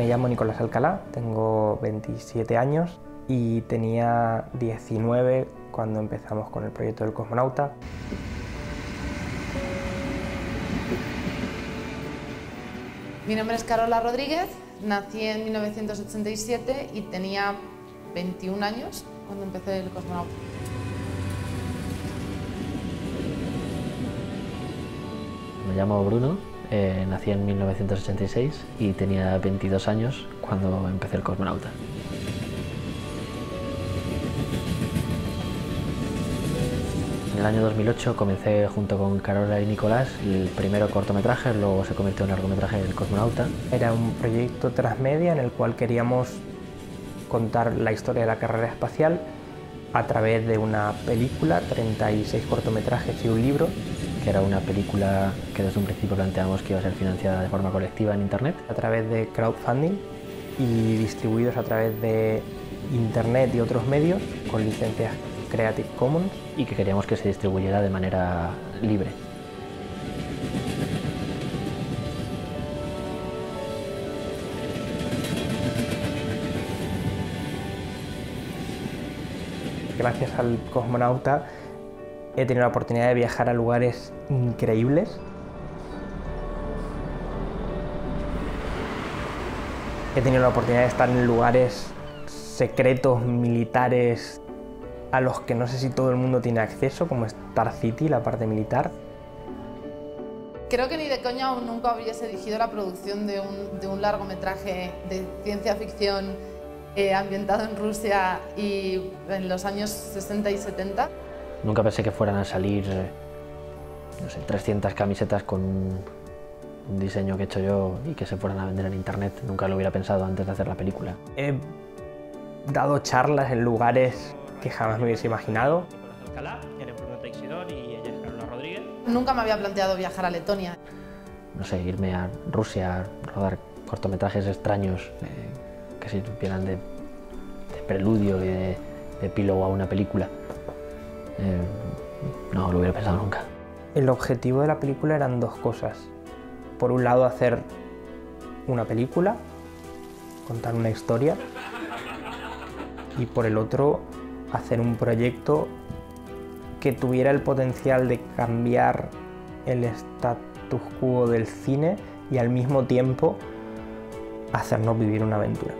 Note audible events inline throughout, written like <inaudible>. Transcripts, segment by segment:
Me llamo Nicolás Alcalá, tengo 27 años y tenía 19 cuando empezamos con el proyecto del cosmonauta. Mi nombre es Carola Rodríguez, nací en 1987 y tenía 21 años cuando empecé el cosmonauta. Me llamo Bruno, eh, nací en 1986 y tenía 22 años cuando empecé el cosmonauta. En el año 2008 comencé junto con Carola y Nicolás el primero cortometraje, luego se convirtió en largometraje El cosmonauta. Era un proyecto transmedia en el cual queríamos contar la historia de la carrera espacial a través de una película, 36 cortometrajes y un libro. Que era una película que desde un principio planteamos que iba a ser financiada de forma colectiva en Internet. a través de crowdfunding y distribuidos a través de internet y otros medios con licencias Creative Commons. y que queríamos que se distribuyera de manera libre. Gracias al cosmonauta he tenido la oportunidad de viajar a lugares increíbles. He tenido la oportunidad de estar en lugares secretos, militares, a los que no sé si todo el mundo tiene acceso, como Star City, la parte militar. Creo que ni de coña aún nunca hubiese dirigido la producción de un, largometraje de ciencia ficción eh, ambientado en Rusia y en los años 60 y 70. Nunca pensé que fueran a salir eh, no sé, 300 camisetas con un un diseño que he hecho yo y que se fueran a vender en internet. Nunca lo hubiera pensado antes de hacer la película. He dado charlas en lugares que jamás me hubiese imaginado. Nicolás Alcalá, él es Bruno Teixidor y ella es Carola Rodríguez. Nunca me había planteado viajar a Letonia. No sé, irme a Rusia, a rodar cortometrajes extraños eh, que sirvieran de, de preludio y de, de epílogo a una película. Eh, no lo hubiera pensado nunca. El objetivo de la película eran dos cosas. Por un lado, hacer una película, contar una historia, y por el otro, hacer un proyecto que tuviera el potencial de cambiar el status quo del cine y al mismo tiempo hacernos vivir una aventura.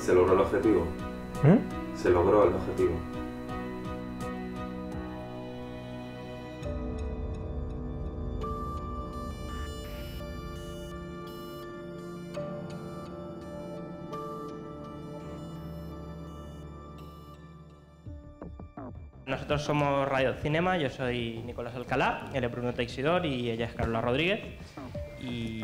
¿Se logró el objetivo? ¿Mm? ¿Se logró el objetivo? Nosotros somos Radio Cinema, yo soy Nicolás Alcalá, él es Bruno Teixidor y ella es Carola Rodríguez. Y,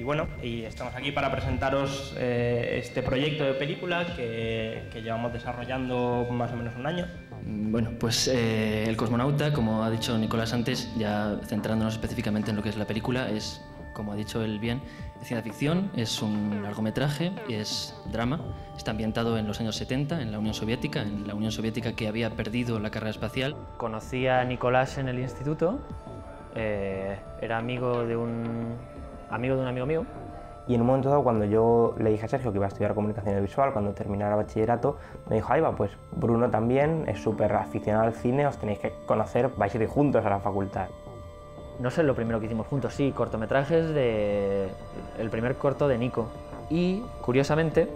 y bueno, y estamos aquí para presentaros eh, este proyecto de película que, que llevamos desarrollando más o menos un año. Bueno, pues eh, El cosmonauta, como ha dicho Nicolás antes, ya centrándonos específicamente en lo que es la película, es, como ha dicho él bien, ciencia ficción, es un largometraje, es drama, está ambientado en los años 70, en la Unión Soviética, en la Unión Soviética que había perdido la carrera espacial. Conocí a Nicolás en el instituto, eh, era amigo de un amigo de un amigo mío. Y en un momento dado, cuando yo le dije a Sergio que iba a estudiar comunicación audiovisual, cuando terminara bachillerato, me dijo, ahí va, pues Bruno también es súper aficionado al cine, os tenéis que conocer, vais a ir juntos a la facultad. No sé lo primero que hicimos juntos, sí, cortometrajes de. el primer corto de Nico. Y curiosamente,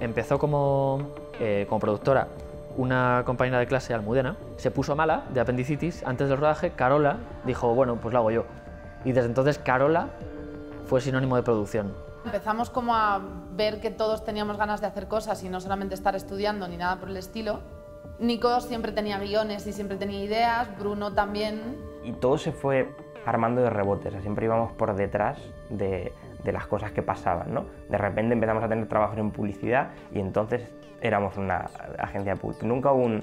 empezó como, eh, como productora una compañera de clase almudena, se puso mala de apendicitis antes del rodaje, Carola dijo, bueno, pues lo hago yo. Y desde entonces Carola fue sinónimo de producción. Empezamos como a ver que todos teníamos ganas de hacer cosas y no solamente estar estudiando ni nada por el estilo. Nico siempre tenía guiones y siempre tenía ideas, Bruno también. Y todo se fue armando de rebotes, o sea, siempre íbamos por detrás de, las cosas que pasaban, ¿no? De repente empezamos a tener trabajos en publicidad y entonces éramos una agencia de publicidad. Nunca hubo un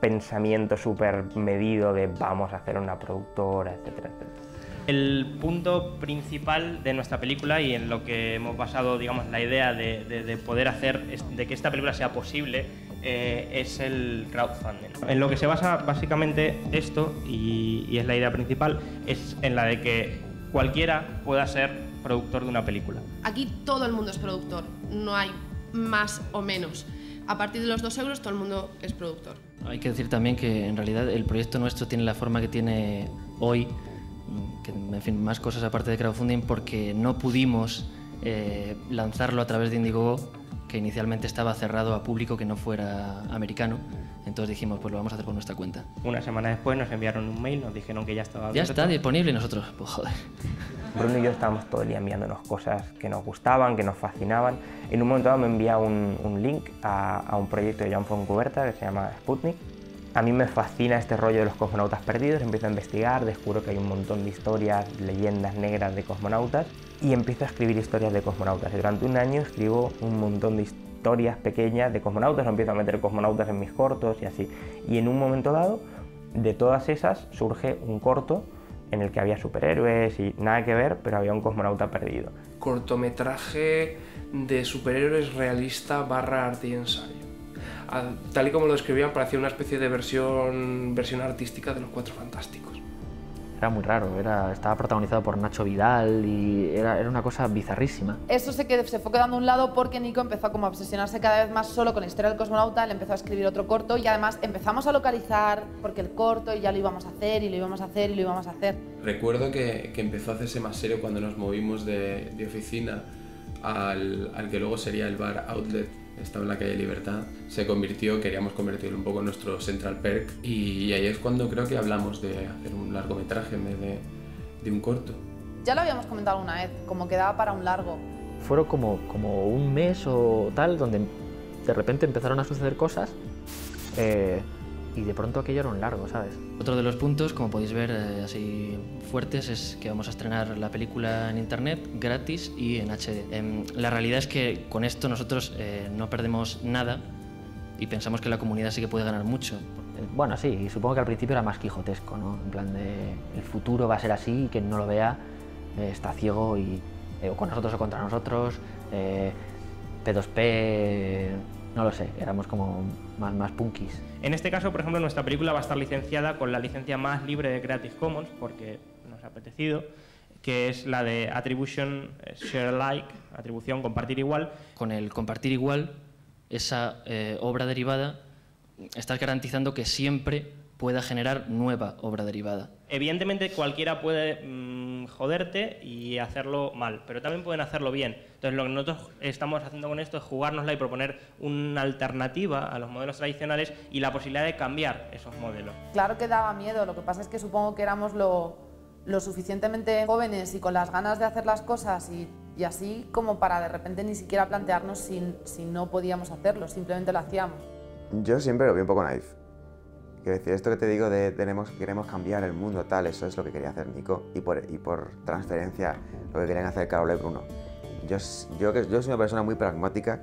pensamiento súper medido de vamos a hacer una productora, etcétera, etcétera. El punto principal de nuestra película y en lo que hemos basado, digamos, la idea de, de- de poder hacer, de que esta película sea posible, eh, es el crowdfunding. En lo que se basa básicamente esto, y, y es la idea principal, es en la de que cualquiera pueda ser productor de una película. Aquí todo el mundo es productor, no hay más o menos. A partir de los dos euros todo el mundo es productor. Hay que decir también que en realidad el proyecto nuestro tiene la forma que tiene hoy, que en fin, más cosas aparte de crowdfunding, porque no pudimos eh, lanzarlo a través de Indiegogo, que inicialmente estaba cerrado a público que no fuera americano. Entonces dijimos, pues lo vamos a hacer por nuestra cuenta. Una semana después nos enviaron un mail, nos dijeron que ya estaba Ya abierto. está disponible y nosotros, pues joder. Bruno y yo estábamos todo el día enviándonos cosas que nos gustaban, que nos fascinaban. En un momento dado me envía un, un link a, a un proyecto de Joan Foncuberta que se llama Sputnik. A mí me fascina este rollo de los cosmonautas perdidos, empiezo a investigar, descubro que hay un montón de historias, leyendas negras de cosmonautas y empiezo a escribir historias de cosmonautas. Durante un año escribo un montón de historias pequeñas de cosmonautas, empiezo a meter cosmonautas en mis cortos y así. Y en un momento dado, de todas esas surge un corto en el que había superhéroes y nada que ver, pero había un cosmonauta perdido. cortometraje de superhéroes realista barra arte y ensayo. A- Tal y como lo describían, parecía una especie de versión, versión artística de los Cuatro Fantásticos. Era muy raro, era, estaba protagonizado por Nacho Vidal y era, era una cosa bizarrísima. Eso se, qued- se fue quedando a un lado porque Nico empezó como a obsesionarse cada vez más solo con la historia del cosmonauta, él empezó a escribir otro corto y además empezamos a localizar porque el corto y ya lo íbamos a hacer y lo íbamos a hacer y lo íbamos a hacer. Recuerdo que, que empezó a hacerse más serio cuando nos movimos de, de oficina al, al que luego sería el bar Outlet, estaba en la calle Libertad. Se convirtió, queríamos convertirlo un poco en nuestro Central Perk y, ahí es cuando creo que hablamos de hacer un largometraje en vez de, de un corto. Ya lo habíamos comentado alguna vez, como quedaba para un largo. Fueron como, como un mes o tal donde de repente empezaron a suceder cosas eh, y de pronto aquello era un largo, ¿sabes? Otro de los puntos, como podéis ver eh, así fuertes, es que vamos a estrenar la película en internet gratis y en HD. Em, la realidad es que con esto nosotros eh, no perdemos nada y pensamos que la comunidad sí que puede ganar mucho. Eh, Bueno, sí, y supongo que al principio era más quijotesco, ¿no? En plan de el futuro va a ser así y quien no lo vea eh, está ciego y eh, o con nosotros o contra nosotros, eh, P2P, no lo sé, éramos como más, más punkis. En este caso, por ejemplo, nuestra película va a estar licenciada con la licencia más libre de Creative Commons, porque nos ha apetecido, que es la de Attribution Share Alike, atribución compartir igual. Con el compartir igual, esa eh, obra derivada, estás garantizando que siempre pueda generar nueva obra derivada. Evidentemente cualquiera puede mm, joderte y hacerlo mal, pero también pueden hacerlo bien. Entonces lo que nosotros estamos haciendo con esto es jugárnosla y proponer una alternativa a los modelos tradicionales y la posibilidad de cambiar esos modelos. Claro que daba miedo, lo que pasa es que supongo que éramos lo, lo suficientemente jóvenes y con las ganas de hacer las cosas y, y así como para de repente ni siquiera plantearnos si, si no podíamos hacerlo, simplemente lo hacíamos. Yo siempre lo vi un poco naif. Quiero decir, esto que te digo de tenemos, queremos cambiar el mundo, tal, eso es lo que quería hacer Nico y por, y por transferencia lo que querían hacer Carol y Bruno. Yo, yo, yo soy una persona muy pragmática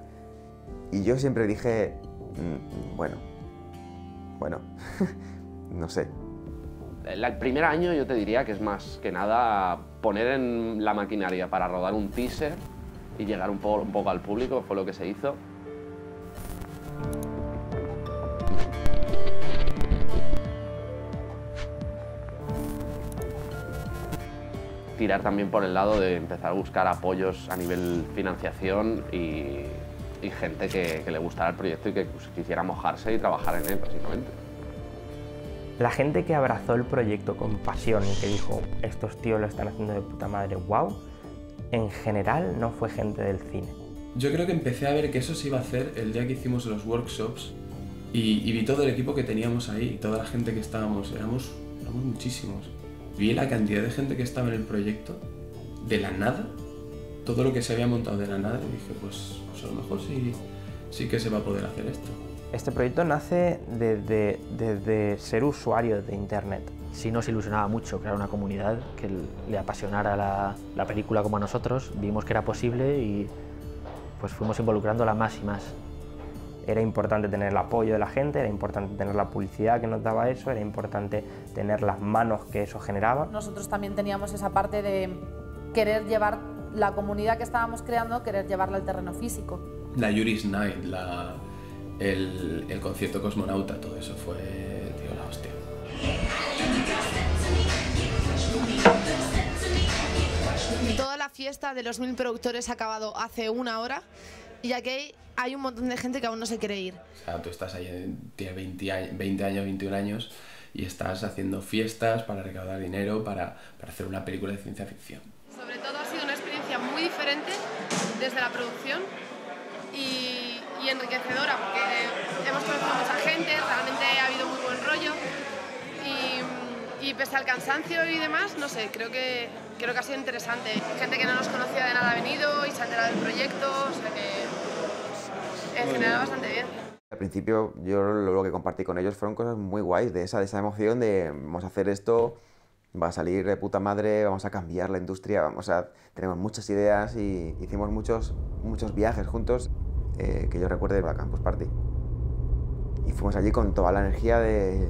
y yo siempre dije, mm, bueno, bueno, <laughs> no sé, El el primer año yo te diría que es más que nada poner en la maquinaria para rodar un teaser y llegar un poco, un poco al público, fue lo que se hizo. Tirar también por el lado de empezar a buscar apoyos a nivel financiación y, y gente que, que le gustara el proyecto y que pues, quisiera mojarse y trabajar en él, básicamente. La gente que abrazó el proyecto con pasión y que dijo, estos tíos lo están haciendo de puta madre, wow, en general no fue gente del cine. Yo creo que empecé a ver que eso se iba a hacer el día que hicimos los workshops y, y vi todo el equipo que teníamos ahí, toda la gente que estábamos, éramos, éramos muchísimos. Vi la cantidad de gente que estaba en el proyecto, de la nada, todo lo que se había montado de la nada, y dije, pues, pues a lo mejor sí, sí que se va a poder hacer esto. Este proyecto nace desde, desde ser usuario de Internet. Sí nos ilusionaba mucho crear una comunidad que le apasionara la, la película como a nosotros, vimos que era posible y pues fuimos involucrándola más y más. Era importante tener el apoyo de la gente, era importante tener la publicidad que nos daba eso, era importante tener las manos que eso generaba. Nosotros también teníamos esa parte de querer llevar la comunidad que estábamos creando, querer llevarla al terreno físico. La Yuri's Night, la, el, el concierto cosmonauta, todo eso fue, tío, la hostia. Toda la fiesta de los mil productores ha acabado hace una hora y aquí hay un montón de gente que aún no se quiere ir. O sea, tú estás ahí, tienes 20 años, 20 años 21 años y estás haciendo fiestas para recaudar dinero para, para hacer una película de ciencia ficción. Sobre todo ha sido una experiencia muy diferente desde la producción y, y enriquecedora porque hemos conocido a mucha gente, realmente ha habido muy buen rollo y, y pese al cansancio y demás, no sé, creo que, creo que ha sido interesante. Gente que no nos conocía de nada ha venido y se ha enterado del proyecto, o sea que en general bastante bien. Al principio yo lo, lo que compartí con ellos fueron cosas muy guays, de esa, de esa emoción de vamos a hacer esto, va a salir de puta madre, vamos a cambiar la industria, vamos a, tenemos muchas ideas y hicimos muchos, muchos viajes juntos eh, que yo recuerde la Campus Party. Y fuimos allí con toda la energía de,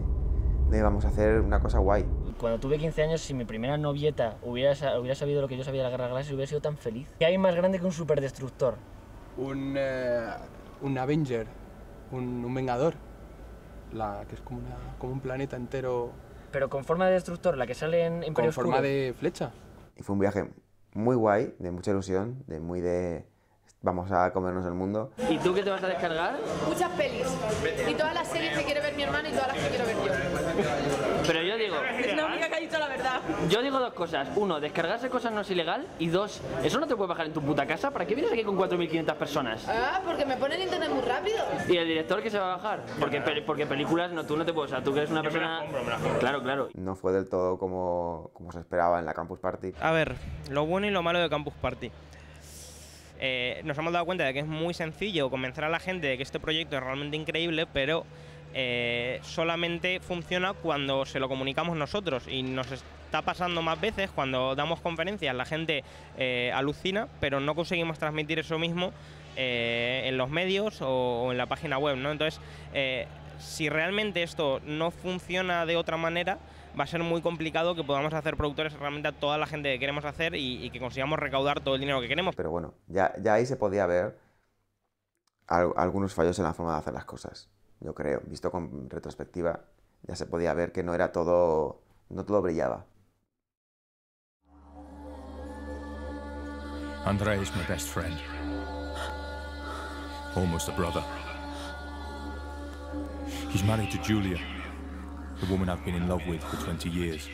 de vamos a hacer una cosa guay. Cuando tuve 15 años, si mi primera novieta hubiera, hubiera sabido lo que yo sabía de la Guerra de Galaxias, hubiera sido tan feliz. ¿Qué hay más grande que un superdestructor? Un, eh, un Avenger, un, un Vengador, la, que es como, una, como un planeta entero Pero con forma de destructor, la que sale en Imperio con forma Oscuro. de flecha. Y fue un viaje muy guay, de mucha ilusión, de muy de vamos a comernos el mundo. ¿Y tú qué te vas a descargar? Muchas pelis. Y todas las series que quiere ver mi hermano y todas las que quiero ver yo. Pero yo digo, Es la única que ha dicho la verdad. yo digo dos cosas. Uno, descargarse cosas no es ilegal. Y dos, eso no te puede bajar en tu puta casa. ¿Para qué vienes aquí con 4.500 personas? Ah, porque me pone el internet muy rápido. ¿Y el director que se va a bajar? Porque, pe- porque películas, no, tú no te puedes. O sea, tú que eres una persona. Claro, claro. No fue del todo como, como se esperaba en la Campus Party. A ver, lo bueno y lo malo de Campus Party. Eh, nos hemos dado cuenta de que es muy sencillo convencer a la gente de que este proyecto es realmente increíble, pero eh, solamente funciona cuando se lo comunicamos nosotros y nos está pasando más veces cuando damos conferencias, la gente eh, alucina, pero no conseguimos transmitir eso mismo eh, en los medios o, en la página web, ¿no? Entonces, si realmente esto no funciona de otra manera, va a ser muy complicado que podamos hacer productores realmente a toda la gente que queremos hacer y, que consigamos recaudar todo el dinero que queremos. Pero bueno, ya, ya ahí se podía ver al- algunos fallos en la forma de hacer las cosas. Yo creo, visto con retrospectiva, ya se podía ver que no era todo, no todo brillaba. Andre is my best friend. Almost a brother. He's married to Julia, the woman I've been in love with for 20 years.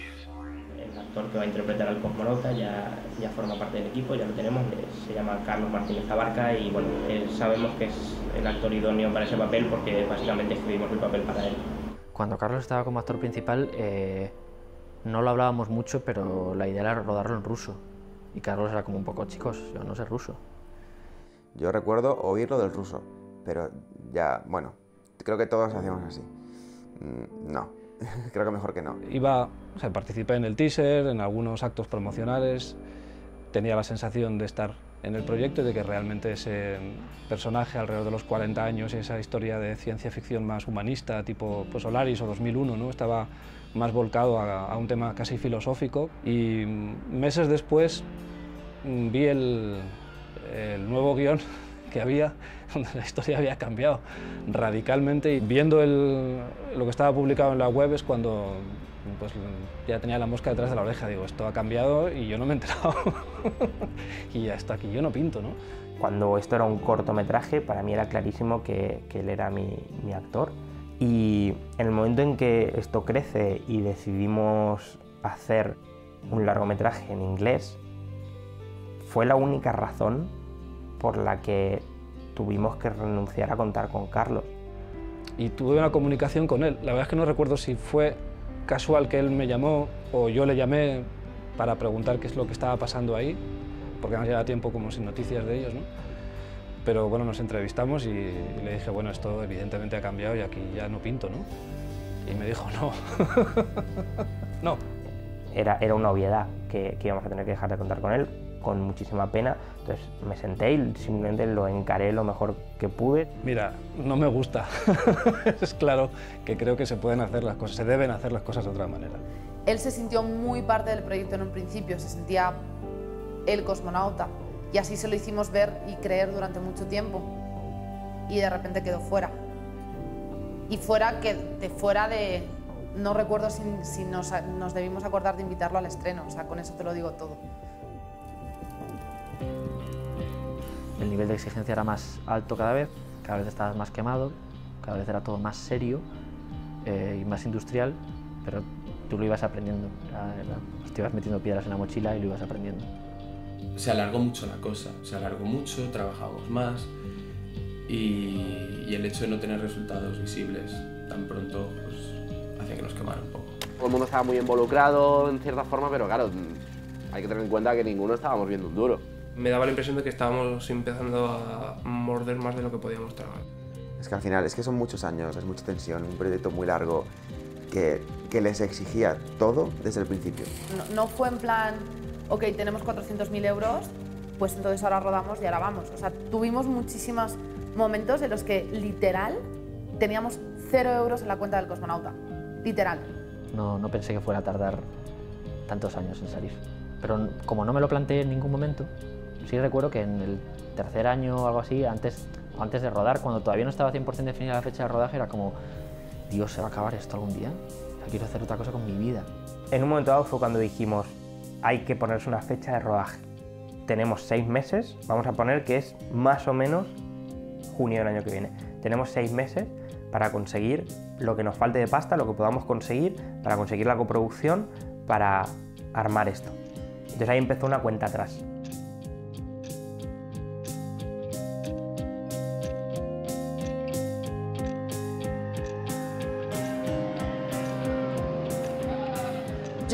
El actor que va a interpretar al cosmonauta ya, ya forma parte del equipo, ya lo tenemos, se llama Carlos Martínez Abarca y bueno, eh, sabemos que es el actor idóneo para ese papel porque básicamente escribimos el papel para él. Cuando Carlos estaba como actor principal, eh, no lo hablábamos mucho, pero la idea era rodarlo en ruso. Y Carlos era como un poco, chicos, yo no sé ruso. Yo recuerdo oírlo del ruso, pero ya, bueno, creo que todos hacíamos así. Mm, No, <laughs> creo que mejor que no. Iba, o sea, participé en el teaser, en algunos actos promocionales, tenía la sensación de estar en el proyecto y de que realmente ese personaje alrededor de los 40 años y esa historia de ciencia ficción más humanista, tipo pues, Solaris o 2001, ¿no? estaba más volcado a, a un tema casi filosófico y meses después mm, vi el, el nuevo guion <laughs> que había, <laughs> donde la historia había cambiado radicalmente y viendo el- lo que estaba publicado en la web es cuando pues, ya tenía la mosca detrás de la oreja, digo, esto ha cambiado y yo no me he enterado. <laughs> y hasta aquí yo no pinto, ¿no? Cuando esto era un cortometraje, para mí era clarísimo que, que él era mi, mi actor. Y en el momento en que esto crece y decidimos hacer un largometraje en inglés, fue la única razón por la que tuvimos que renunciar a contar con Carlos. y tuve una comunicación con él. La verdad es que no recuerdo si fue casual que él me llamó o yo le llamé para preguntar qué es lo que estaba pasando ahí, porque además llevaba tiempo como sin noticias de ellos, ¿no? Pero bueno, nos entrevistamos y, y le dije, bueno, esto evidentemente ha cambiado y aquí ya no pinto, ¿no? Y me dijo, no, <laughs> no. Era, era una obviedad que, que íbamos a tener que dejar de contar con él, con muchísima pena. Entonces me senté y simplemente lo encaré lo mejor que pude. Mira, no me gusta. <laughs> es claro que creo que se pueden hacer las cosas, se deben hacer las cosas de otra manera. Él se sintió muy parte del proyecto en un principio, se sentía el cosmonauta. Y así se lo hicimos ver y creer durante mucho tiempo. Y de repente quedó fuera. Y fuera, que, de fuera de... No recuerdo si, si nos, nos debimos acordar de invitarlo al estreno, o sea, con eso te lo digo todo. El nivel de exigencia era más alto cada vez, cada vez estabas más quemado, cada vez era todo más serio eh, y más industrial, pero tú lo ibas aprendiendo, era- era- te ibas metiendo piedras en la mochila y lo ibas aprendiendo. Se alargó mucho la cosa, se alargó mucho, trabajamos más y, y el hecho de no tener resultados visibles tan pronto pues, hacía que nos quemara un poco. Todo el mundo estaba muy involucrado en cierta forma, pero claro, hay que tener en cuenta que ninguno estábamos viendo un duro. Me daba la impresión de que estábamos empezando a morder más de lo que podíamos tragar. Es que al final, es que son muchos años, es mucha tensión, un proyecto muy largo que, que les exigía todo desde el principio. No, no fue en plan, ok, tenemos 400.000 euros, pues entonces ahora rodamos y ahora vamos. O sea, tuvimos muchísimos momentos en los que literal teníamos cero euros en la cuenta del cosmonauta. Literal. No, no pensé que fuera a tardar tantos años en salir. Pero como no me lo planteé en ningún momento, sí recuerdo que en el tercer año o algo así, antes, de rodar, cuando todavía no estaba 100% definida la fecha de rodaje, era como, Dios, ¿se va a acabar esto algún día? Ya quiero hacer otra cosa con mi vida. En un momento dado fue cuando dijimos, hay que ponerse una fecha de rodaje. Tenemos seis meses, vamos a poner que es más o menos junio del año que viene. Tenemos seis meses para conseguir lo que nos falte de pasta, lo que podamos conseguir, para conseguir la coproducción, para armar esto. Entonces ahí empezó una cuenta atrás.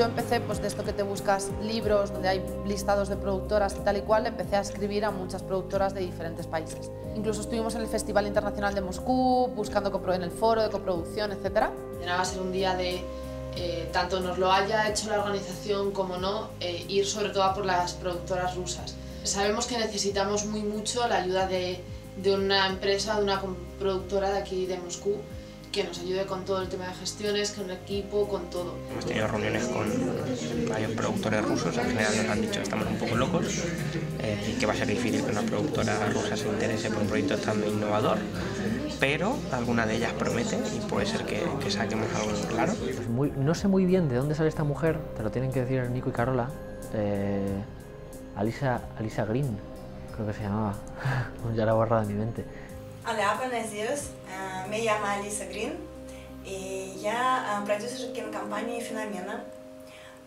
Yo empecé, pues de esto que te buscas libros, donde hay listados de productoras y tal y cual, empecé a escribir a muchas productoras de diferentes países. Incluso estuvimos en el Festival Internacional de Moscú, buscando copro- en el foro de coproducción, etc. Va a ser un día de, eh, tanto nos lo haya hecho la organización como no, eh, ir sobre todo por las productoras rusas. Sabemos que necesitamos muy mucho la ayuda de, de una empresa, de una productora de aquí de Moscú, que nos ayude con todo el tema de gestiones, con el equipo, con todo. Hemos tenido reuniones con varios productores rusos, al final nos han dicho que estamos un poco locos eh, y que va a ser difícil que una productora rusa se interese por un proyecto tan innovador, pero alguna de ellas promete y puede ser que, que saquemos algo claro. Pues muy- no sé muy bien de dónde sale esta mujer, te lo tienen que decir Nico y Carola. eh, Alisa, Alisa Green, creo que se llamaba. <laughs> ya la he borrado de mi mente. Hola, buenos días. Э, Me llamo Alisa Green, и я э, продюсер кинокомпании «Феномена»,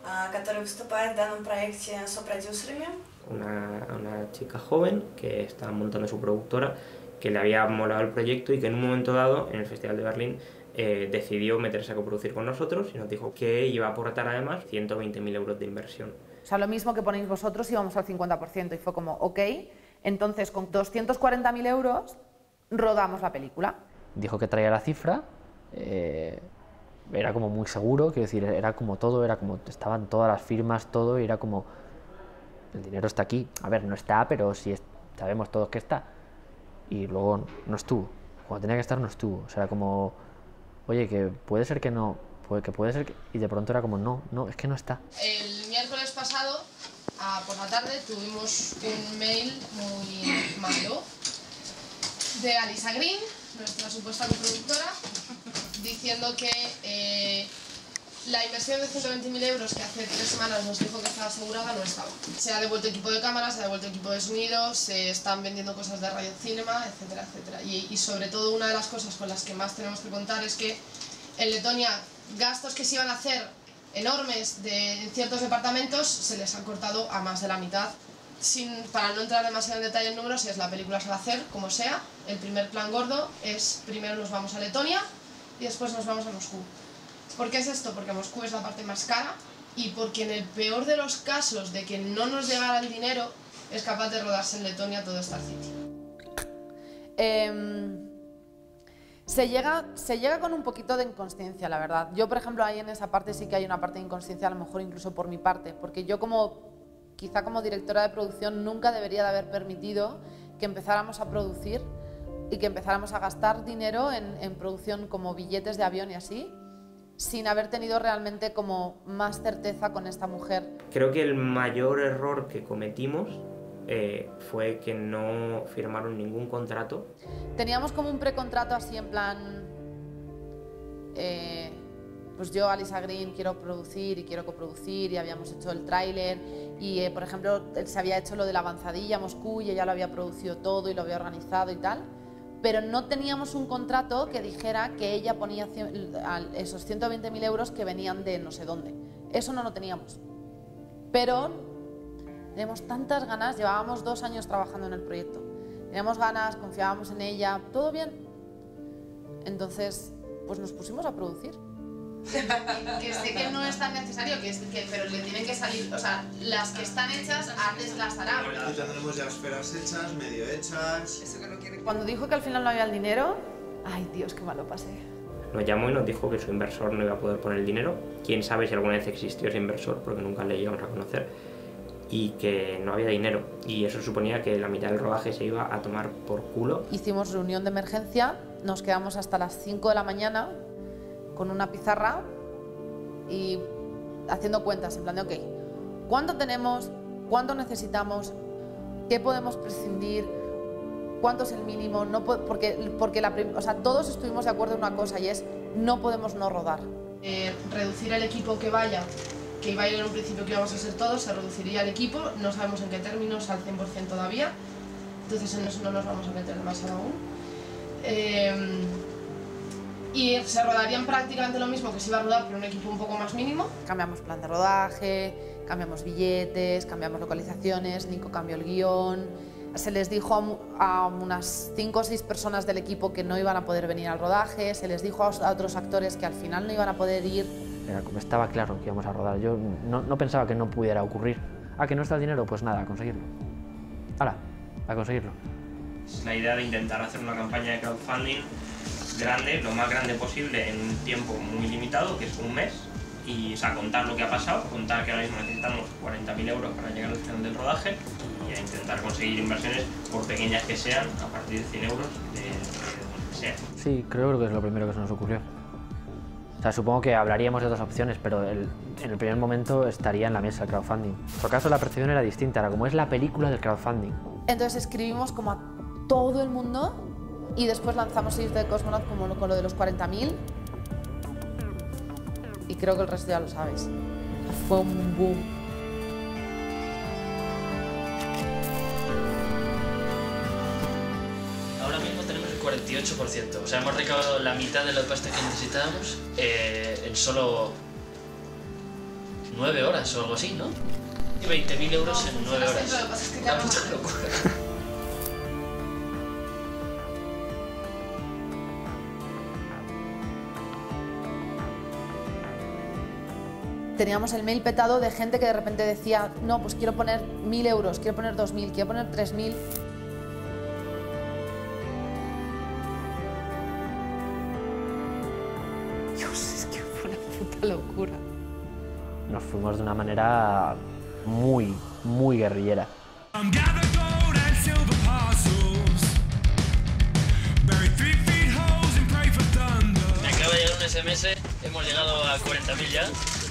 э, которая выступает в данном проекте сопродюсерами. Una, una chica joven que está montando su productora, que le había molado el proyecto y que en un momento dado, en el Festival de Berlín, eh, decidió meterse a coproducir con nosotros y nos dijo que iba a aportar además 120.000 euros de inversión. O sea, lo mismo que ponéis vosotros íbamos al 50% y fue como, ok, entonces con 240.000 euros rodamos la película. Dijo que traía la cifra, eh, era como muy seguro, quiero decir, era como todo, era como, estaban todas las firmas, todo, y era como, el dinero está aquí. A ver, no está, pero sí es- sabemos todos que está. Y luego no estuvo. Cuando tenía que estar no estuvo. O sea, era como, oye, que puede ser que no, puede, que puede ser que... Y de pronto era como, no, no, es que no está. El miércoles pasado, a- por la tarde, tuvimos un mail muy malo de Alisa Green, nuestra supuesta coproductora, diciendo que eh, la inversión de 120.000 euros que hace tres semanas nos dijo que estaba asegurada no estaba. Se ha devuelto equipo de cámara, se ha devuelto equipo de sonido, se están vendiendo cosas de radio cinema, etcétera, etcétera. Y, sobre todo una de las cosas con las que más tenemos que contar es que en Letonia gastos que se iban a hacer enormes de, en ciertos departamentos se les han cortado a más de la mitad. Sin, para no entrar demasiado en detalle en números, es la película se va a hacer, como sea, el primer plan gordo es primero nos vamos a Letonia y después nos vamos a Moscú. ¿Por qué es esto? Porque Moscú es la parte más cara y porque en el peor de los casos de que no nos llegara el dinero, es capaz de rodarse en Letonia todo Star City. Em, se, llega, se llega con un poquito de inconsciencia, la verdad. Yo, por ejemplo, ahí en esa parte sí que hay una parte de inconsciencia, a lo mejor incluso por mi parte, porque yo como, quizá como directora de producción, nunca debería de haber permitido que empezáramos a producir y que empezáramos a gastar dinero en, en producción como billetes de avión y así, sin haber tenido realmente como más certeza con esta mujer. Creo que el mayor error que cometimos eh, fue que no firmaron ningún contrato Teníamos como un precontrato así en plan... eh, pues yo, Alisa Green, quiero producir y quiero coproducir y habíamos hecho el tráiler y, eh, por ejemplo, se había hecho lo de la avanzadilla Moscú y ella lo había producido todo y lo había organizado y tal, pero no teníamos un contrato que dijera que ella ponía esos 120.000 euros que venían de no sé dónde. Eso no lo teníamos. Pero teníamos tantas ganas, llevábamos dos años trabajando en el proyecto. Teníamos ganas, confiábamos en ella, todo bien. Entonces, pues nos pusimos a producir. Que sé que no es tan necesario, que es, que, pero le tienen que salir, o sea, las que están hechas antes las hará. Ya tendremos ya esferas hechas, medio hechas. Eso que no quiere. Cuando dijo que al final no había el dinero, ay Dios, qué malo pasé. Nos llamó y nos dijo que su inversor no iba a poder poner el dinero. Quién sabe si alguna vez existió ese inversor, porque nunca le llegamos a conocer. Y que no había dinero. Y eso suponía que la mitad del rodaje se iba a tomar por culo. Hicimos reunión de emergencia, nos quedamos hasta las 5 de la mañana con una pizarra y haciendo cuentas, en plan de, ok, ¿cuánto tenemos? ¿Cuánto necesitamos? ¿Qué podemos prescindir? ¿Cuánto es el mínimo? No po- porque porque la o sea, todos estuvimos de acuerdo en una cosa y es no podemos no rodar. Eh, reducir el equipo que vaya, que iba a ir en un principio que íbamos a ser todos, se reduciría el equipo, no sabemos en qué términos, al 100% todavía, entonces en eso no nos vamos a meter demasiado aún. Eh, y se rodarían prácticamente lo mismo que se iba a rodar, pero un equipo un poco más mínimo. Cambiamos plan de rodaje, cambiamos billetes, cambiamos localizaciones, Nico cambió el guion. Se les dijo a, a unas 5 o 6 personas del equipo que no iban a poder venir al rodaje, se les dijo a, a otros actores que al final no iban a poder ir. Era como estaba claro que íbamos a rodar. Yo no, no pensaba que no pudiera ocurrir. Ah, que no está el dinero, pues nada, a conseguirlo. Hala, a conseguirlo. Es la idea de intentar hacer una campaña de crowdfunding grande, lo más grande posible en un tiempo muy limitado, que es un mes, y o sea, contar lo que ha pasado, contar que ahora mismo necesitamos 40.000 euros para llegar al final del rodaje y a intentar conseguir inversiones, por pequeñas que sean, a partir de 100 euros, de, de donde sea. Sí, creo que es lo primero que se nos ocurrió. O sea, supongo que hablaríamos de otras opciones, pero el- en el primer momento estaría en la mesa el crowdfunding. En nuestro caso la percepción era distinta, era como es la película del crowdfunding. Entonces escribimos como a todo el mundo y después lanzamos Isla de Cosmonaut como lo- con lo de los 40.000 y creo que el resto ya lo sabes. Fue un boom. Ahora mismo tenemos el 48%, o sea, hemos recaudado la mitad de la pasta que necesitábamos eh, en solo 9 horas o algo así, ¿no? Y 20.000 euros en 9 horas. Lo que pasa es que Una ya no- puta locura. Teníamos el mail petado de gente que de repente decía, no, pues quiero poner 1.000 euros, quiero poner 2.000, quiero poner 3.000. Dios, es que fue una puta locura. Nos fuimos de una manera muy, muy guerrillera. Me acaba de llegar un SMS, hemos llegado a 40.000 ya.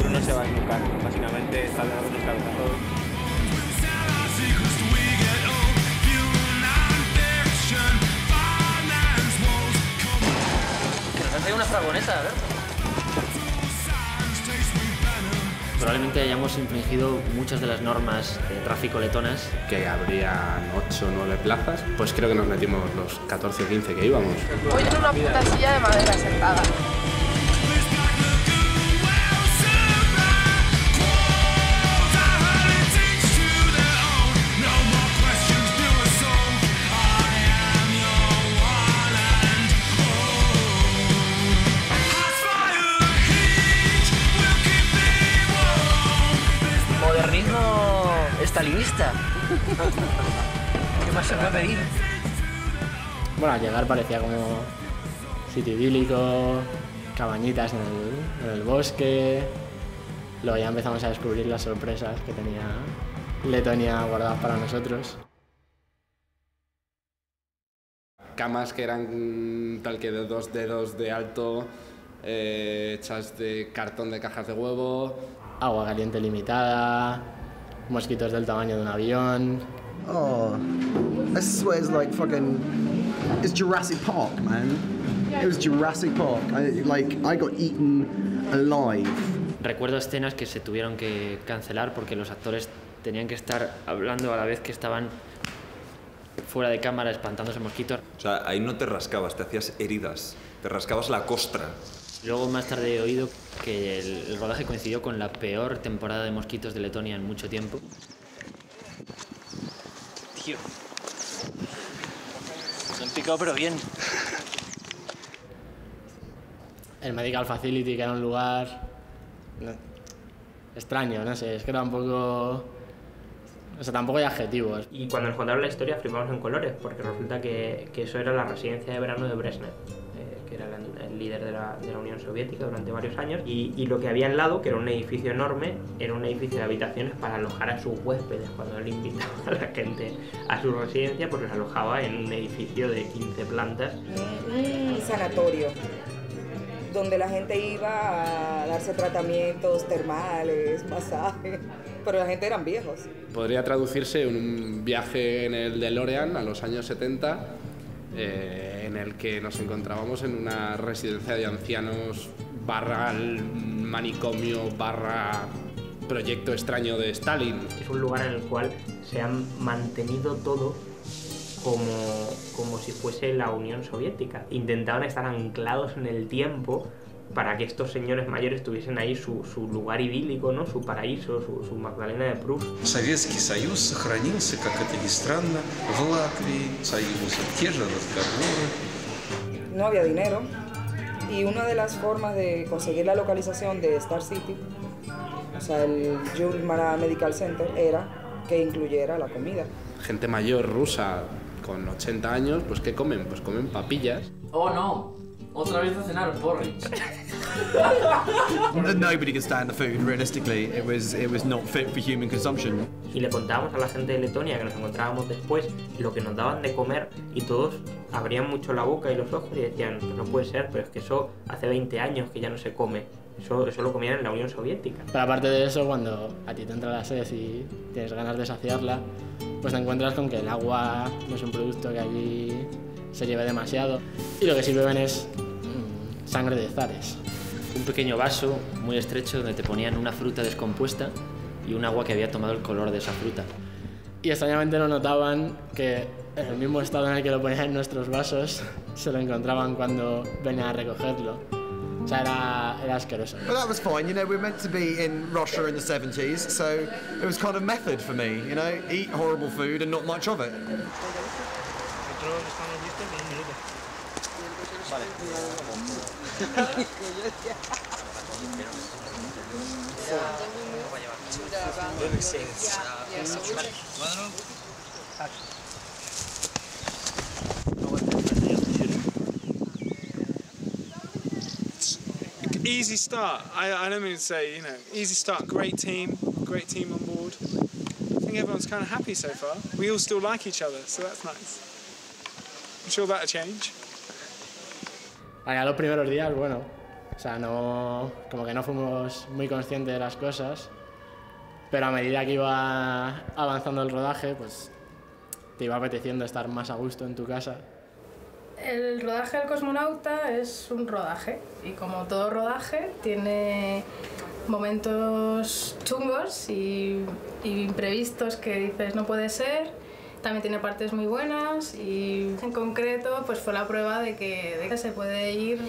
Uno no se va a educar, básicamente está dando un cabezazo. Que nos traído una fragoneta, a ver. Probablemente hayamos infringido muchas de las normas de tráfico letonas. que habrían 8 o 9 plazas, pues creo que nos metimos los 14 o 15 que íbamos. Voy en una puta silla de madera sentada. Se puede pedir? Bueno, al llegar parecía como sitio idílico, cabañitas en el, en el bosque. Luego ya empezamos a descubrir las sorpresas que tenía Letonia guardadas para nosotros. Camas que eran tal que de dos dedos de alto, eh, hechas de cartón de cajas de huevo. Agua caliente limitada, mosquitos del tamaño de un avión. Oh, I swear it's like fucking, it's Jurassic Park, man. It was Jurassic Park. I, like, I got eaten alive. Recuerdo escenas que se tuvieron que cancelar porque los actores tenían que estar hablando a la vez que estaban fuera de cámara espantándose mosquitos. O sea, ahí no te rascabas, te hacías heridas, te rascabas la costra. Luego más tarde he oído que el, el rodaje coincidió con la peor temporada de mosquitos de Letonia en mucho tiempo. Tío. Me han picado pero bien. El Medical Facility, que era un lugar no, extraño, no sé, es que era un poco... O sea, tampoco hay adjetivos. Y cuando nos contaron la historia flipamos en colores, porque resulta que, que eso era la residencia de verano de Brezhnev, eh, que era el, el líder de la, de la, Unión Soviética durante varios años, y, y, lo que había al lado, que era un edificio enorme, era un edificio de habitaciones para alojar a sus huéspedes. Cuando él invitaba a la gente a su residencia, pues los alojaba en un edificio de 15 plantas. Un sanatorio donde la gente iba a darse tratamientos termales, <laughs> masajes, pero la gente eran viejos. Podría traducirse en un viaje en el DeLorean a los años 70, eh, en el que nos encontrábamos en una residencia de ancianos barra manicomio barra proyecto extraño de Stalin. Es un lugar en el cual se han mantenido todo como, como si fuese la Unión Soviética. Intentaban estar anclados en el tiempo para que estos señores mayores tuviesen ahí su, su lugar idílico, ¿no? su paraíso, su, su, Magdalena de Proust. Советский Союз сохранился, как это ни странно, в Латвии, союз, те же разговоры. No había dinero y una de las formas de conseguir la localización de Star City, o sea, el Yulmara Medical Center, era que incluyera la comida. Gente mayor rusa con 80 años, pues ¿qué comen? Pues comen papillas. Oh no, otra vez a cenar porridge. Nobody could stand the food. Realistically, it was it was not fit for human consumption. Y le contábamos a la gente de Letonia que nos encontrábamos después lo que nos daban de comer y todos abrían mucho la boca y los ojos y decían, pues no puede ser, pero es que eso hace 20 años que ya no se come. Eso, eso lo comían en la Unión Soviética. Pero aparte de eso, cuando a ti te entra la sed y tienes ganas de saciarla, pues te encuentras con que el agua no es un producto que allí se lleve demasiado y lo que sí beben es mmm, sangre de zares. Un pequeño vaso muy estrecho donde te ponían una fruta descompuesta y un agua que había tomado el color de esa fruta. Y extrañamente no notaban que en el mismo estado en el que lo ponían en nuestros vasos se lo encontraban cuando venían a recogerlo. O sea, era, era asqueroso. But that was fine, you know, we are meant to be in Russia in the 70s, so it was kind of method for me, you know, eat horrible food and not much of it. <laughs> easy start. I, I don't mean to say, you know, easy start. Great team, great team on board. I think everyone's kind of happy so far. We all still like each other, so that's nice. I'm sure that'll change. Allá los primeros días, bueno, o sea, no, como que no fuimos muy conscientes de las cosas, pero a medida que iba avanzando el rodaje, pues te iba apeteciendo estar más a gusto en tu casa el rodaje del cosmonauta es un rodaje y como todo rodaje tiene momentos chungos y, y, imprevistos que dices no puede ser. También tiene partes muy buenas y en concreto pues fue la prueba de que, de que se puede ir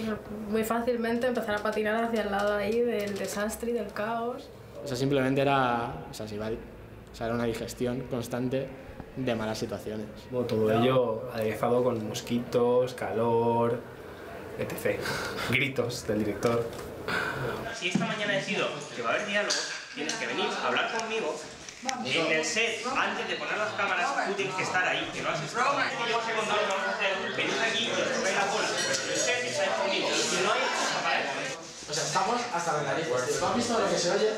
muy fácilmente, empezar a patinar hacia el lado ahí del desastre y del caos. O sea, simplemente era, o sea, si o sea, era una digestión constante de malas situaciones. Bueno, todo ello aderezado con mosquitos, calor, etc. <laughs> Gritos del director. Si esta mañana he sido que va a haber diálogo, tienes que venir a hablar conmigo. En el set, antes de poner las cámaras, tú tienes que estar ahí, que no has estado. Y yo os he contado lo que vamos a hacer. Venid aquí y os la cola. Pero el set estáis conmigo. Si no hay, o sea, estamos hasta las narices. ¿Tú has visto lo que se oye?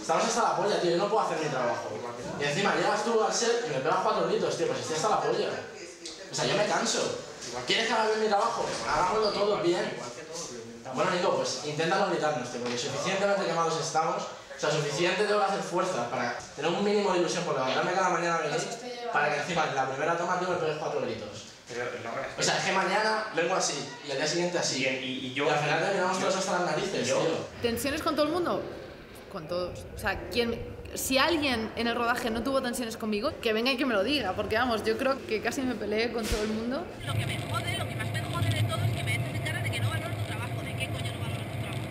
Estamos hasta la polla, tío. Yo no puedo hacer mi trabajo. Y encima llegas tú al set y me pegas cuatro gritos, tío. Pues estoy hasta la polla. O sea, yo me canso. ¿Quieres que haga bien mi trabajo? Hagámoslo todo bien. Bueno, Nico, pues intenta no gritarnos, tío, porque suficientemente quemados estamos. O sea, suficiente tengo que hacer fuerza para tener un mínimo de ilusión por levantarme cada mañana a venir. para que encima en la primera toma tú me pegues cuatro gritos. O sea, es que mañana vengo así y al día siguiente así. Y, yo- al final terminamos todos hasta las narices, yo- tío. ¿Tensiones con todo el mundo? Con todos. O sea, quien, si alguien en el rodaje no tuvo tensiones conmigo, que venga y que me lo diga, porque vamos, yo creo que casi me peleé con todo el mundo. Lo que me jode, lo que más me jode de todo es que me eches en cara de que no valoro tu trabajo. ¿De qué coño no valoro tu trabajo?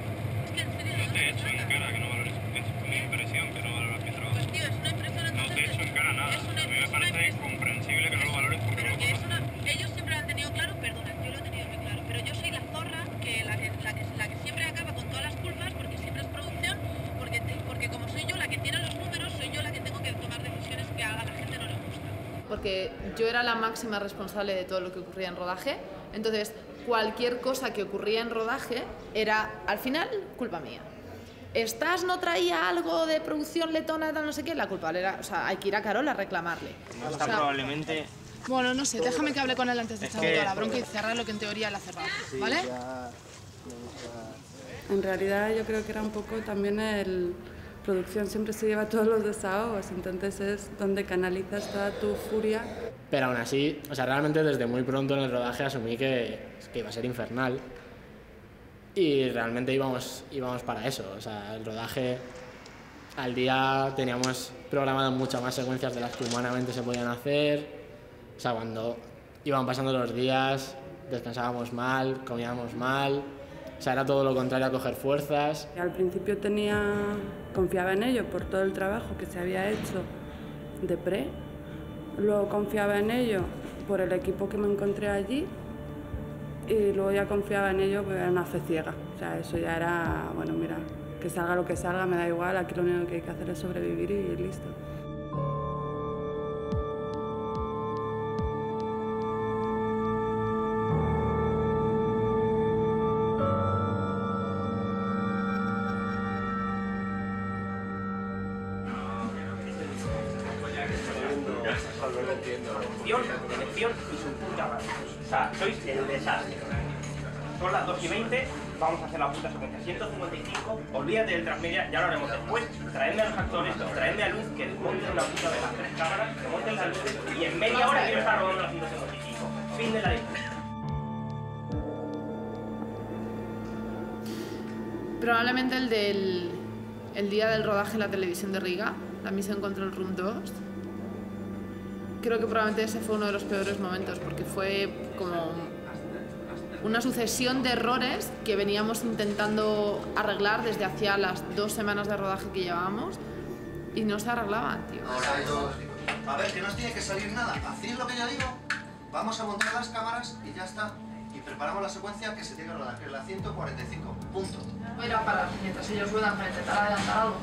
Es que en serio, No te he hecho en cara que no valores. Es mi impresión que no valoras mi trabajo. Pues tío, es una impresión No te he hecho en cara nada. A mí me parece incomprensible que no lo valores porque no lo que es una... Ellos siempre lo han tenido claro, perdona, yo lo he tenido muy claro, pero yo soy la zorra que la que, la que, la que siempre acaba con todas las culpas porque siempre es producción, porque, te- porque como soy yo la que tiene los números, soy yo la que tengo que tomar decisiones que a la gente no le gusta. porque yo era la máxima responsable de todo lo que ocurría en rodaje. Entonces, cualquier cosa que ocurría en rodaje era, al final, culpa mía. Estás no traía algo de producción letona, tal, no sé qué, la culpa era, o sea, hay que ir a Carol a reclamarle. No O está sea, probablemente... Bueno, no sé, déjame que hable con él antes de Es echarle que- toda la bronca y cerrar lo que en teoría él ha cerrado, ¿vale? En realidad yo creo que era un poco también el... Producción siempre se lleva todos los desahogos, entonces es donde canalizas toda tu furia. Pero aún así, o sea, realmente desde muy pronto en el rodaje asumí que, que iba a ser infernal. Y realmente íbamos, íbamos para eso. O sea, el rodaje al día teníamos programadas muchas más secuencias de las que humanamente se podían hacer. O sea, cuando iban pasando los días, descansábamos mal, comíamos mal. O sea, era todo lo contrario a coger fuerzas. Al principio tenía, confiaba en ello por todo el trabajo que se había hecho de pre. Luego confiaba en ello por el equipo que me encontré allí. Y luego ya confiaba en ello porque era una fe ciega. O sea, eso ya era, bueno, mira, que salga lo que salga, me da igual, aquí lo único que hay que hacer es sobrevivir y listo. Son las 2 y 20, vamos a hacer la puta secuencia. 155, olvídate del transmedia, ya lo haremos después. Traedme a los actores, traedme a Luz, que monten una puta de las tres cámaras, que monten las luces, y en media hora quiero estar rodando la 155. Fin de la discusión. Probablemente el del el día del rodaje en la televisión de Riga, la Mission Control Room 2. Creo que probablemente ese fue uno de los peores momentos porque fue como una sucesión de errores que veníamos intentando arreglar desde hacía las dos semanas de rodaje que llevábamos y no se arreglaban, tío. A ver, que no os tiene que salir nada. Hacéis lo que yo digo. Vamos a montar las cámaras y ya está. Y preparamos la secuencia que se tiene que rodar, que es la 145. Punto. Voy a ir a parar mientras ellos ruedan para intentar adelantar algo.